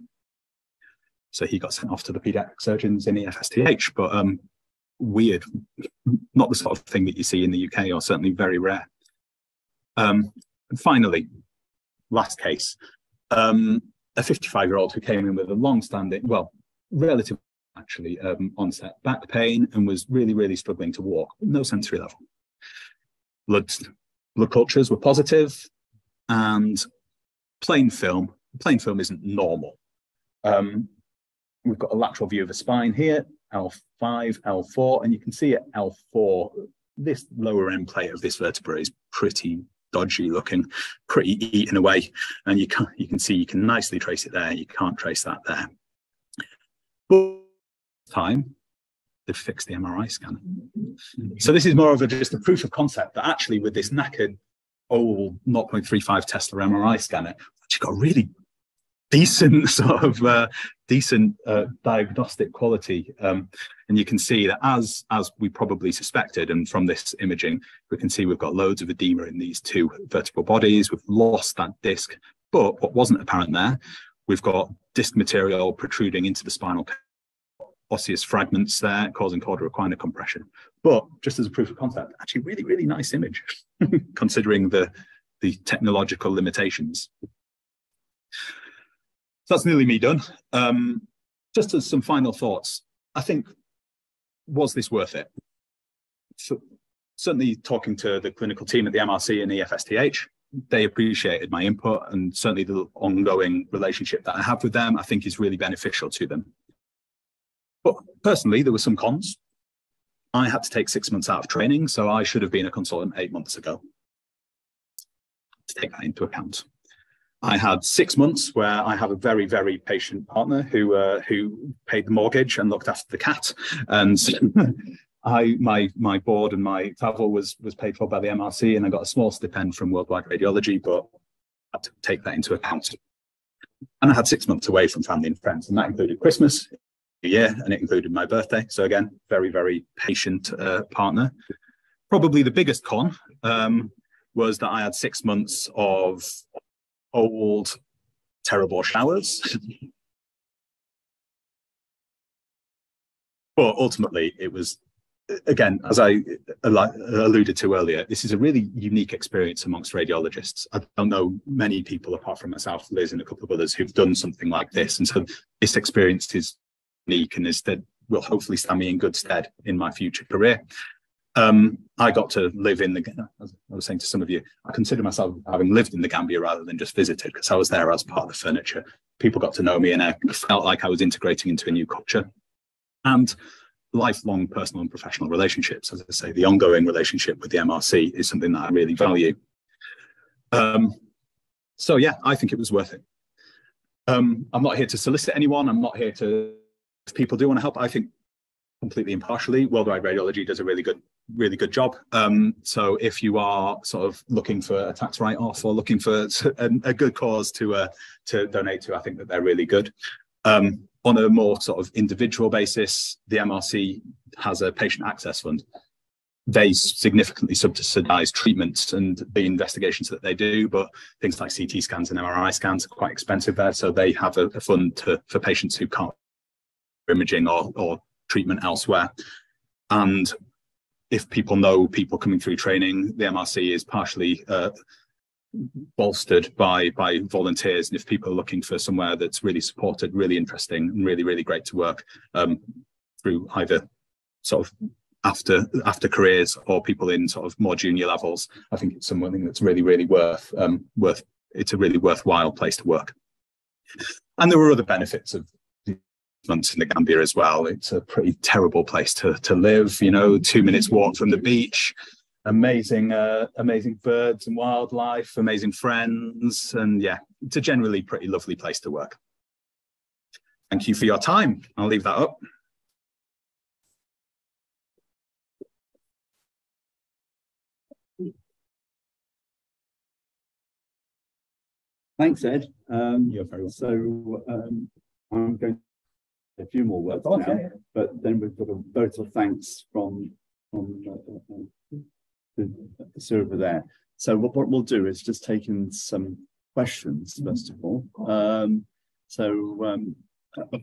so he got sent off to the paediatric surgeons in the EFSTH. But um, weird, not the sort of thing that you see in the UK, or certainly very rare. Um, and finally, last case, um, a 55-year-old who came in with a long-standing, well, relatively actually um, onset back pain and was really, really struggling to walk, no sensory level. Blood, blood cultures were positive, and plain film. Plain film isn't normal. Um, we've got a lateral view of the spine here, L5, L4, and you can see at L4, this lower end plate of this vertebra is pretty dodgy looking, pretty eaten away. And you can you can see you can nicely trace it there. You can't trace that there. But time they've fixed the MRI scanner. So this is more of a just a proof of concept that actually with this knackered old 0.35 Tesla MRI scanner, actually got really decent sort of uh, decent uh, diagnostic quality um, and you can see that as as we probably suspected and from this imaging we can see we've got loads of edema in these two vertebral bodies. We've lost that disc but what wasn't apparent there we've got disc material protruding into the spinal osseous fragments there causing cauda equina compression. But just as a proof of concept actually really really nice image considering the the technological limitations. So that's nearly me done. Um, just as some final thoughts, I think, was this worth it? So, certainly talking to the clinical team at the MRC and the EFSTH, they appreciated my input and certainly the ongoing relationship that I have with them, I think is really beneficial to them. But personally, there were some cons. I had to take six months out of training, so I should have been a consultant eight months ago. To take that into account. I had six months where I have a very, very patient partner who uh, who paid the mortgage and looked after the cat, and I my my board and my travel was was paid for by the MRC, and I got a small stipend from Worldwide Radiology, but I had to take that into account. And I had six months away from family and friends, and that included Christmas, a year, and it included my birthday. So again, very, very patient uh, partner. Probably the biggest con um, was that I had six months of old, terrible showers. but ultimately, it was, again, as I alluded to earlier, this is a really unique experience amongst radiologists. I don't know many people apart from myself, Liz, and a couple of others who've done something like this. And so this experience is unique and is that will hopefully stand me in good stead in my future career. Um, I got to live in the, as I was saying to some of you, I consider myself having lived in the Gambia rather than just visited because I was there as part of the furniture. People got to know me and I felt like I was integrating into a new culture. And lifelong personal and professional relationships, as I say, the ongoing relationship with the MRC is something that I really value. Um, so yeah, I think it was worth it. Um, I'm not here to solicit anyone. I'm not here to, if people do want to help, I think completely impartially, Worldwide Radiology does a really good really good job. Um, so if you are sort of looking for a tax write-off or looking for a, a good cause to uh, to donate to, I think that they're really good. Um, on a more sort of individual basis, the MRC has a patient access fund. They significantly subsidize treatments and the investigations that they do, but things like CT scans and MRI scans are quite expensive there. So they have a, a fund to, for patients who can't imaging or, or treatment elsewhere. And if people know people coming through training, the MRC is partially uh, bolstered by by volunteers. And if people are looking for somewhere that's really supported, really interesting, and really really great to work um, through either sort of after after careers or people in sort of more junior levels, I think it's something that's really really worth um, worth. It's a really worthwhile place to work. And there were other benefits of months in the Gambia as well. It's a pretty terrible place to to live. You know, two minutes walk from the beach, amazing, uh, amazing birds and wildlife, amazing friends, and yeah, it's a generally pretty lovely place to work. Thank you for your time. I'll leave that up. Thanks, Ed. Um, You're very welcome. So um, I'm going a few more words now, Okay. but then we've got a vote of thanks from from uh, uh, the, the server there. So what, what we'll do is just take in some questions first of all. Um, so um, uh,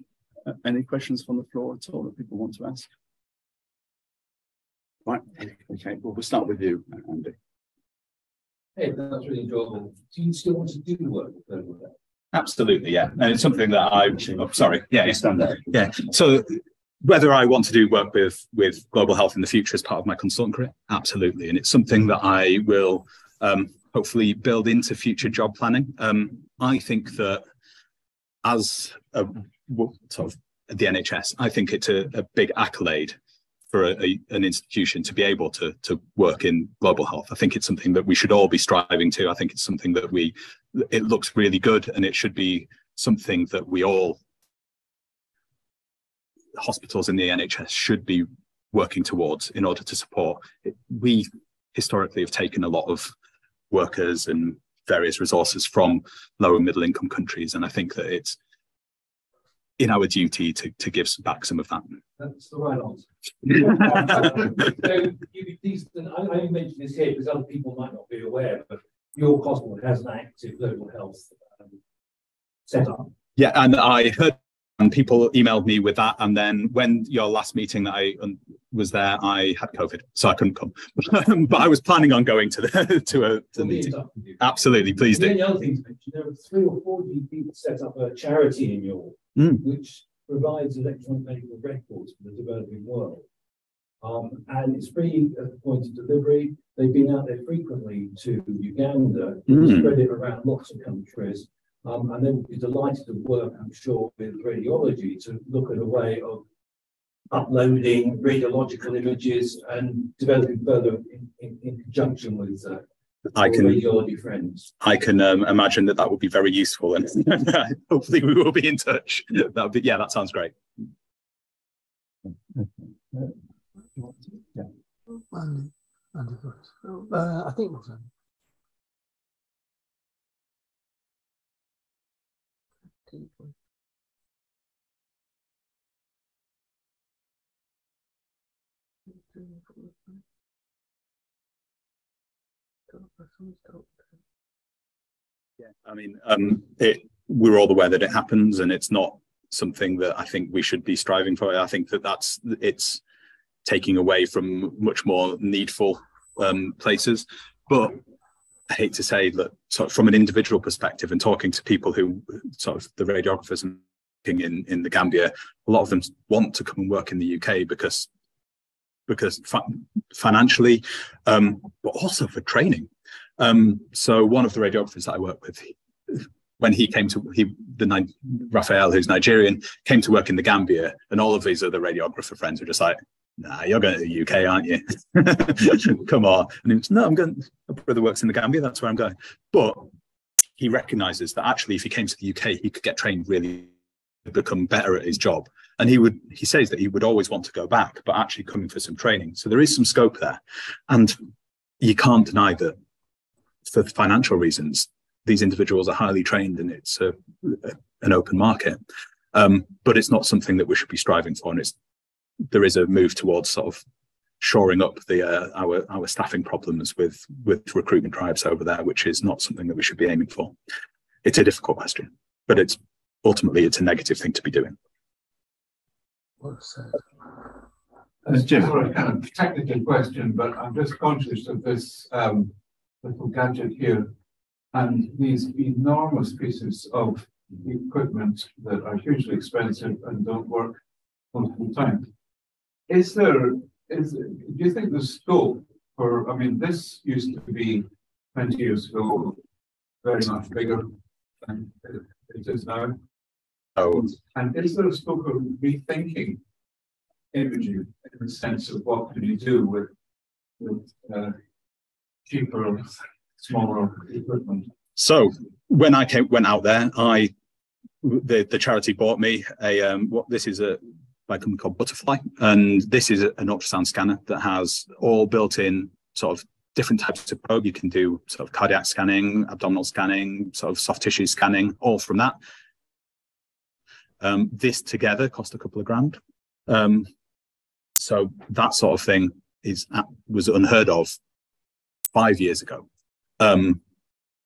uh, any questions from the floor at all that people want to ask? Right. Okay. Well, we'll start with you, Andy. Hey, that's really enjoyable. Do you still want to do work with global health? Absolutely, yeah. And it's something that I, oh, sorry, yeah, yeah. stand there. Yeah. So whether I want to do work with with global health in the future as part of my consultant career, absolutely, and it's something that I will um, hopefully build into future job planning. Um, I think that as a sort of the NHS, I think it's a, a big accolade for a, a, an institution to be able to to work in global health. I think it's something that we should all be striving to. I think it's something that we it looks really good, and it should be something that we all hospitals in the NHS should be working towards in order to support. We historically have taken a lot of workers and various resources from lower middle income countries, and I think that it's in our duty to, to give back some of that. That's the right answer. so you please, I, I mention this here because other people might not be aware, but your hospital has an active global health um, setup. Yeah, and I heard and people emailed me with that. And then when your last meeting that I was there, I had COVID, so I couldn't come. but I was planning on going to the to a to the meeting. Absolutely, please do. The other thing to mention, there are three or four GPs that set up a charity in York, mm. which provides electronic medical records for the developing world. Um, and it's free at the point of delivery. They've been out there frequently to Uganda, mm. spread it around lots of countries. Um, and they would be delighted to work, I'm sure, with radiology to look at a way of uploading radiological images and developing further in, in, in conjunction with uh, I can. I can um, imagine that that would be very useful, and hopefully we will be in touch. That would be, yeah, that sounds great. Yeah. Uh, I think people. Yeah, I mean, um, it, we're all aware that it happens, and it's not something that I think we should be striving for. I think that that's it's taking away from much more needful um, places. But I hate to say that sort of from an individual perspective and talking to people who sort of the radiographers in in the Gambia, a lot of them want to come and work in the UK because because financially, um, but also for training. Um, so one of the radiographers that I work with, when he came to he the Raphael, who's Nigerian, came to work in the Gambia, and all of these other radiographer friends were just like, nah, you're going to the UK, aren't you? Come on. And he was, no, I'm going, my brother works in the Gambia, that's where I'm going. But he recognizes that actually, if he came to the UK, he could get trained really, become better at his job. And he would, he says that he would always want to go back, but actually coming for some training. So there is some scope there. And you can't deny that for financial reasons, these individuals are highly trained and it's a, a, an open market. Um, but it's not something that we should be striving for. And it's there is a move towards sort of shoring up the uh, our our staffing problems with with recruitment drives over there, which is not something that we should be aiming for. It's a difficult question, but it's ultimately it's a negative thing to be doing. As Jim, sorry, kind of technical question, but I'm just conscious of this um, little gadget here and these enormous pieces of equipment that are hugely expensive and don't work most of the time. Is there, is, do you think the scope for, I mean, this used to be 20 years ago very much bigger than it is now. Oh. And is there a scope of rethinking imaging in the sense of what can you do with, with uh, cheaper, smaller equipment? So when I came, went out there, I the, the charity bought me a um, what this is a by a company called Butterfly. And this is an ultrasound scanner that has all built in sort of different types of probe. You can do sort of cardiac scanning, abdominal scanning, sort of soft tissue scanning, all from that. Um, this together cost a couple of grand. Um, so that sort of thing is was unheard of five years ago. Um,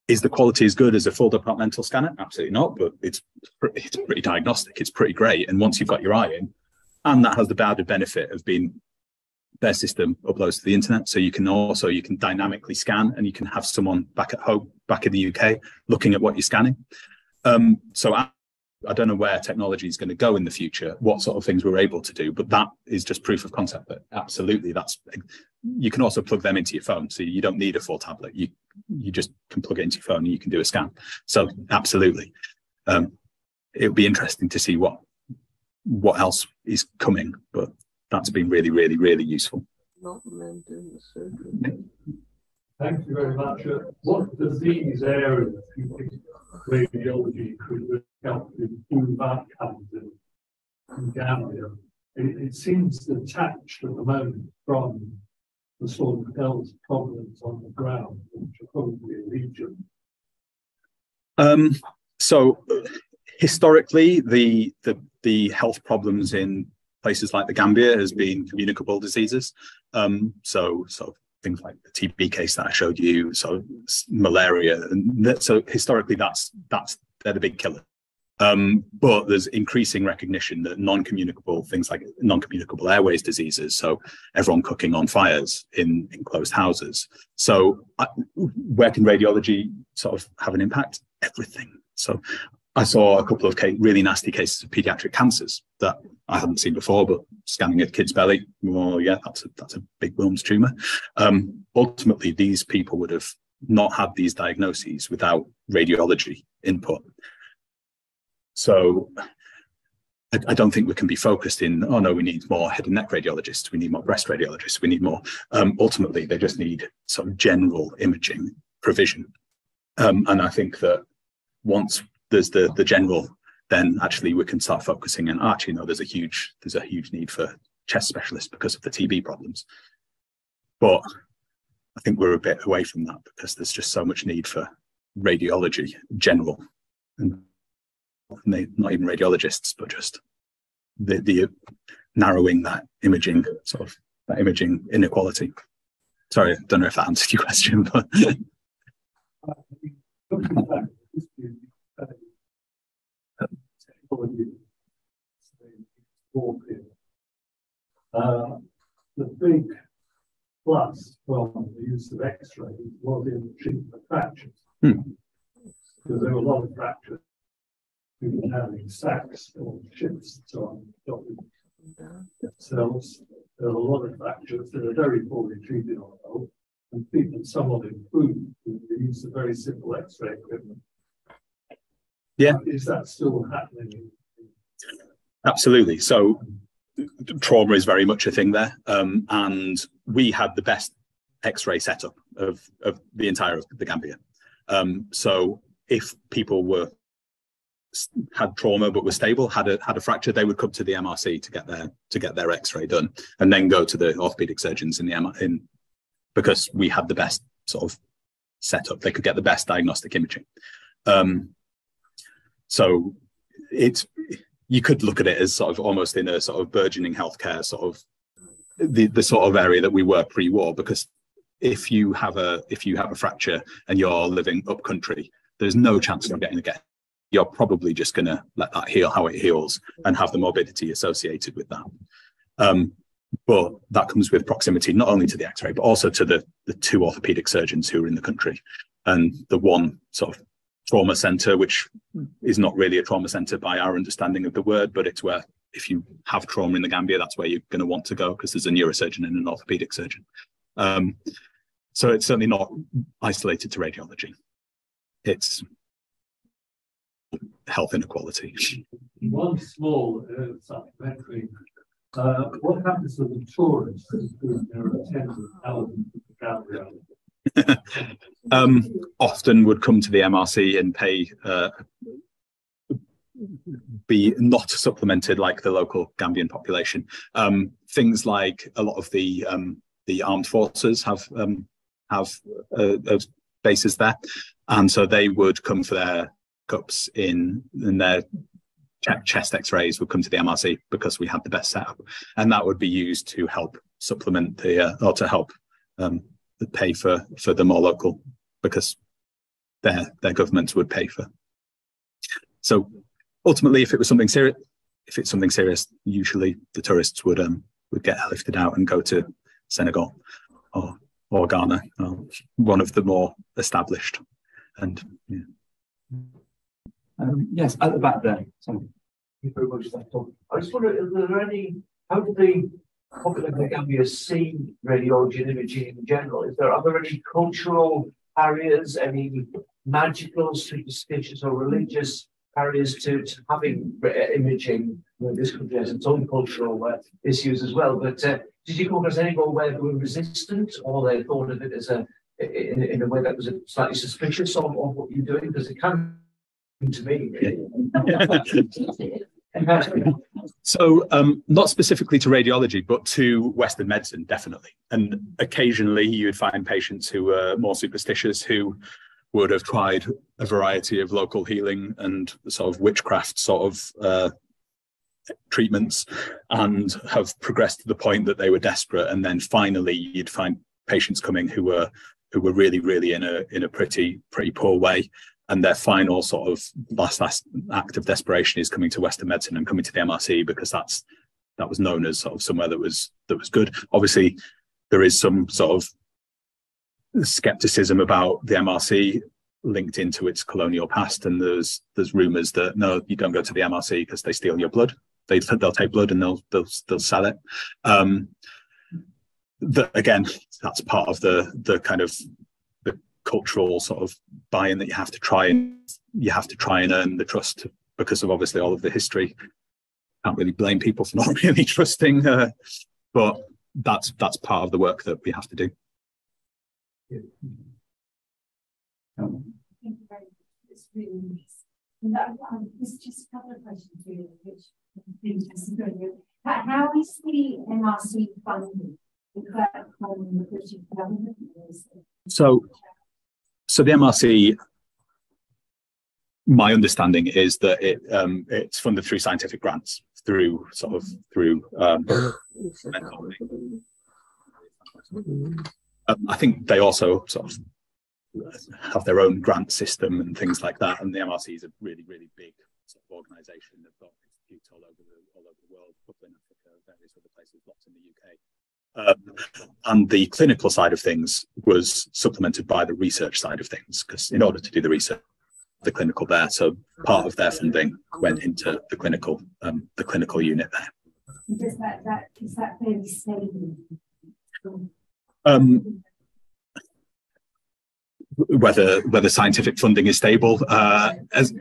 is the quality as good as a full departmental scanner? Absolutely not, but it's it's pretty diagnostic. It's pretty great. And once you've got your eye in, and that has the added benefit of being their system uploads to the internet so you can also you can dynamically scan and you can have someone back at home back in the uk looking at what you're scanning um, so I, I, don't know where technology is going to go in the future what sort of things we're able to do but that is just proof of concept that absolutely that's you can also plug them into your phone so you don't need a full tablet you you just can plug it into your phone and you can do a scan. So absolutely. Um, it would be interesting to see what what else is coming, but that's been really, really, really useful. Thank you very much. Uh, what disease areas do you think radiology could help improve outcomes in, in Gambia? It, it, seems detached at the moment from the sort of health problems on the ground, which are probably a legion. Um, so historically, the, the the health problems in places like the Gambia has been communicable diseases. Um, so so things like the TB case that I showed you, so malaria, and that, so historically that's that's they're the big killer. Um, but there's increasing recognition that non-communicable things like non-communicable airways diseases, so everyone cooking on fires in enclosed houses. So uh, where can radiology sort of have an impact? Everything. So I saw a couple of case, really nasty cases of pediatric cancers that I hadn't seen before, but scanning a kid's belly, well, yeah, that's a, that's a big Wilms tumor. Um, ultimately, these people would have not had these diagnoses without radiology input. So I, I, don't think we can be focused in, oh no, we need more head and neck radiologists, we need more breast radiologists, we need more. Um, ultimately, they just need sort of general imaging provision. Um, and I think that once there's the the general, then actually we can start focusing and actually no, there's a huge there's a huge need for chest specialists because of the TB problems. But I think we're a bit away from that because there's just so much need for radiology general, and not even radiologists, but just the the narrowing that imaging sort of that imaging inequality. Sorry, I don't know if that answered your question, but. Uh, the big plus from the use of X-rays was in the treatment of fractures. Hmm. Because there were a lot of fractures, people having sacks or ships and so on, cells. There were a lot of fractures that are very poorly treated on the whole, and treatment somewhat improved with the use of very simple X-ray equipment. Yeah. Is that still happening? Absolutely. So trauma is very much a thing there. Um, and we had the best X-ray setup of, of the entire of the Gambia. Um, so if people were had trauma but were stable, had a had a fracture, they would come to the MRC to get their to get their X-ray done, and then go to the orthopedic surgeons in the M in because we had the best sort of setup. They could get the best diagnostic imaging. Um, so it's you could look at it as sort of almost in a sort of burgeoning healthcare sort of the, the sort of area that we were pre-war because if you have a if you have a fracture and you're living up country there's no chance of getting get you're probably just going to let that heal how it heals and have the morbidity associated with that. Um, but that comes with proximity not only to the x-ray but also to the the two orthopedic surgeons who are in the country and the one sort of trauma center, which is not really a trauma center by our understanding of the word, but it's where if you have trauma in the Gambia, that's where you're going to want to go because there's a neurosurgeon and an orthopedic surgeon. Um, so it's certainly not isolated to radiology. It's health inequality. One small uh, supplementary. Uh, what happens to the tourists who are attending the Gambia um, often would come to the MRC and pay uh, be not supplemented like the local Gambian population. Um, things like a lot of the um, the armed forces have um, have uh, bases there, and so they would come for their cups in in their chest X-rays would come to the MRC because we had the best setup, and that would be used to help supplement the uh, or to help um, pay for for the more local because their their governments would pay for. So ultimately, if it was something serious, if it's something serious, usually the tourists would um would get lifted out and go to Senegal or or Ghana, or one of the more established. And yeah. Um, yes, at the back there. I just wonder, is there any? How do they popular Gambia see radiology and imaging in general? Is there are there any cultural barriers, any magical, superstitious, or religious barriers to, to having imaging? You this country has its own cultural uh, issues as well. But uh, did you come across anyone where they were resistant, or they thought of it as a in, in a way that was slightly suspicious of, of what you're doing? Because it can to me. so um, not specifically to radiology, but to Western medicine, definitely. And occasionally you would find patients who were more superstitious who would have tried a variety of local healing and sort of witchcraft sort of uh, treatments and have progressed to the point that they were desperate. And then finally you'd find patients coming who were who were really, really in a in a pretty pretty poor way and their final sort of last, last act of desperation is coming to Western medicine and coming to the MRC because that's that was known as sort of somewhere that was that was good. Obviously, there is some sort of skepticism about the MRC linked into its colonial past, and there's there's rumours that no, you don't go to the MRC because they steal your blood. They they'll take blood and they'll they'll they'll sell it. Um, that again, that's part of the the kind of cultural sort of buy-in that you have to try and you have to try and earn the trust because of obviously all of the history. Can't really blame people for not really trusting, uh, but that's that's part of the work that we have to do. Um, it's really nice. Um, just a couple of questions really, which interesting. How is the MRC funded? That from the British government? So so the MRC, my understanding is that it um, it's funded through scientific grants, through sort of through. Um, um, I think they also sort of have their own grant system and things like that. And the MRC is a really, really big sort of organisation. They've got institutes all over the all over the world, in Africa, various other places, lots in the UK. Um, and the clinical side of things was supplemented by the research side of things, because in order to do the research, the clinical there, so part of their funding went into the clinical, um, the clinical unit there. Is that, that, is that fairly stable? Um, whether whether scientific funding is stable, uh, as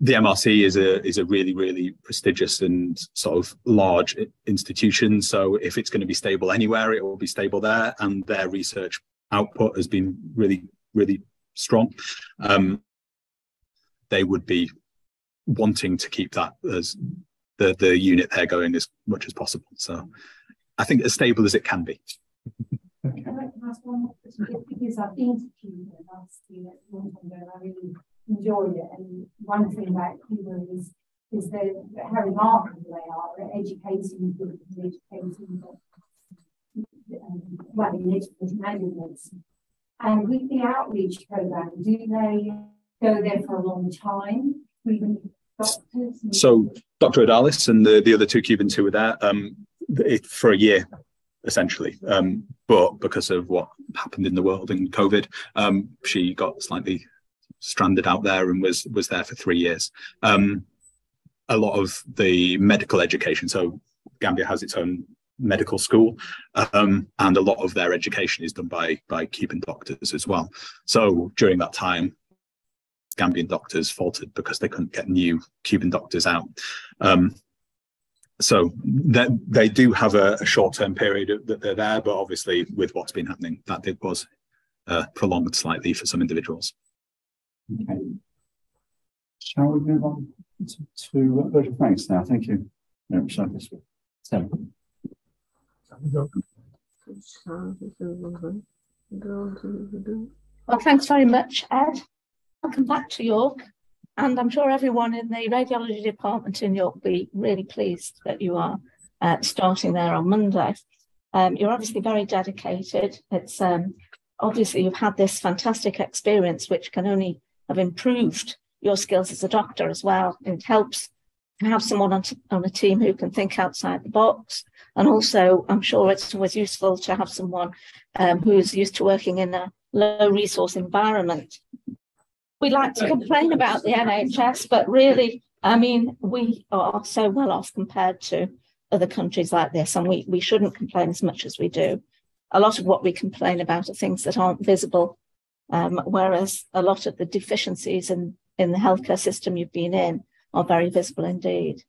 the MRC is a is a really really prestigious and sort of large institution. So if it's going to be stable anywhere, it will be stable there, and their research output has been really really strong. Um, they would be wanting to keep that as the the unit there going as much as possible. So I think as stable as it can be. Okay. Because I've been to Cuba last year, I really enjoyed it. And one thing about Cuba is is that how remarkable they are at educating people, educating well in education And with the outreach program, do they go there for a long time? So Dr. Odalis and the, the other two Cubans who were there um, it, for a year, essentially. Um, but because of what happened in the world and COVID, um, she got slightly stranded out there and was was there for three years. Um, a lot of the medical education, so Gambia has its own medical school, um, and a lot of their education is done by by Cuban doctors as well. So during that time, Gambian doctors faltered because they couldn't get new Cuban doctors out. Um, so they, they do have a, a short-term period that they're there, but obviously with what's been happening, that did was uh, prolonged slightly for some individuals. Okay. Shall we move on to, to uh, Thanks now? Thank you much. Tim. Well, thanks very much, Ed. Welcome back to York. And I'm sure everyone in the radiology department in York will be really pleased that you are uh, starting there on Monday. Um, you're obviously very dedicated. It's um, obviously you've had this fantastic experience, which can only have improved your skills as a doctor as well. It helps to have someone on, t- on a team who can think outside the box. And also, I'm sure it's always useful to have someone um, who's used to working in a low resource environment. We like to complain about the NHS, but really, I mean, we are so well off compared to other countries like this, and we, we shouldn't complain as much as we do. A lot of what we complain about are things that aren't visible Um, whereas a lot of the deficiencies in, in the healthcare system you've been in are very visible indeed.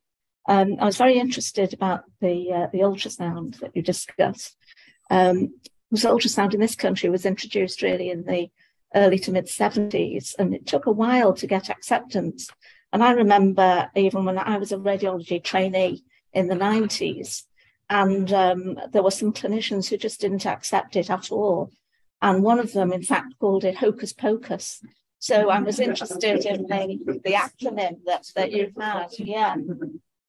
Um, I was very interested about the uh, the ultrasound that you discussed. Um, because ultrasound in this country was introduced really in the early to mid 70s, and it took a while to get acceptance. And I remember even when I was a radiology trainee in the 90s, and um, there were some clinicians who just didn't accept it at all. And one of them, in fact, called it hocus pocus. So I was interested in the, the acronym that, that you've had. Yeah,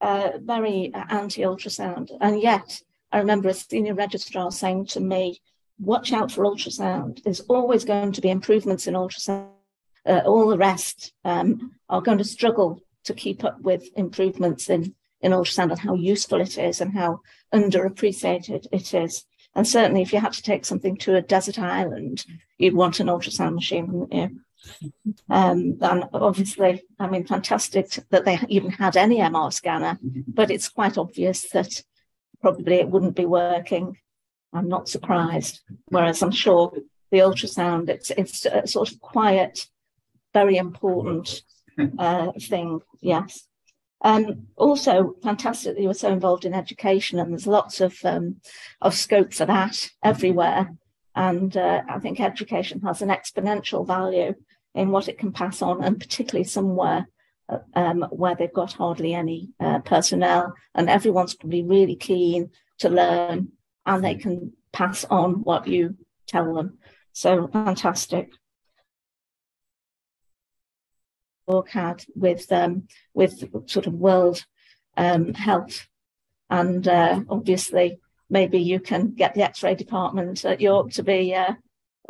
uh, very anti ultrasound. And yet, I remember a senior registrar saying to me, watch out for ultrasound. There's always going to be improvements in ultrasound. Uh, all the rest um, are going to struggle to keep up with improvements in, in ultrasound and how useful it is and how underappreciated it is. And certainly, if you had to take something to a desert island, you'd want an ultrasound machine, wouldn't you? Um, and obviously, I mean, fantastic that they even had any MR scanner, but it's quite obvious that probably it wouldn't be working. I'm not surprised. Whereas I'm sure the ultrasound, it's it's a sort of quiet, very important uh, thing. Yes. Um, also, fantastic that you were so involved in education, and there's lots of um, of scope for that everywhere. And uh, I think education has an exponential value in what it can pass on, and particularly somewhere um, where they've got hardly any uh, personnel, and everyone's probably really keen to learn, and they can pass on what you tell them. So fantastic. Had with um, with sort of world um, health, and uh, obviously maybe you can get the X-ray department at York to be uh,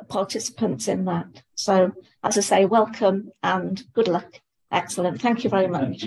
participants in that. So, as I say, welcome and good luck. Excellent. Thank you very much.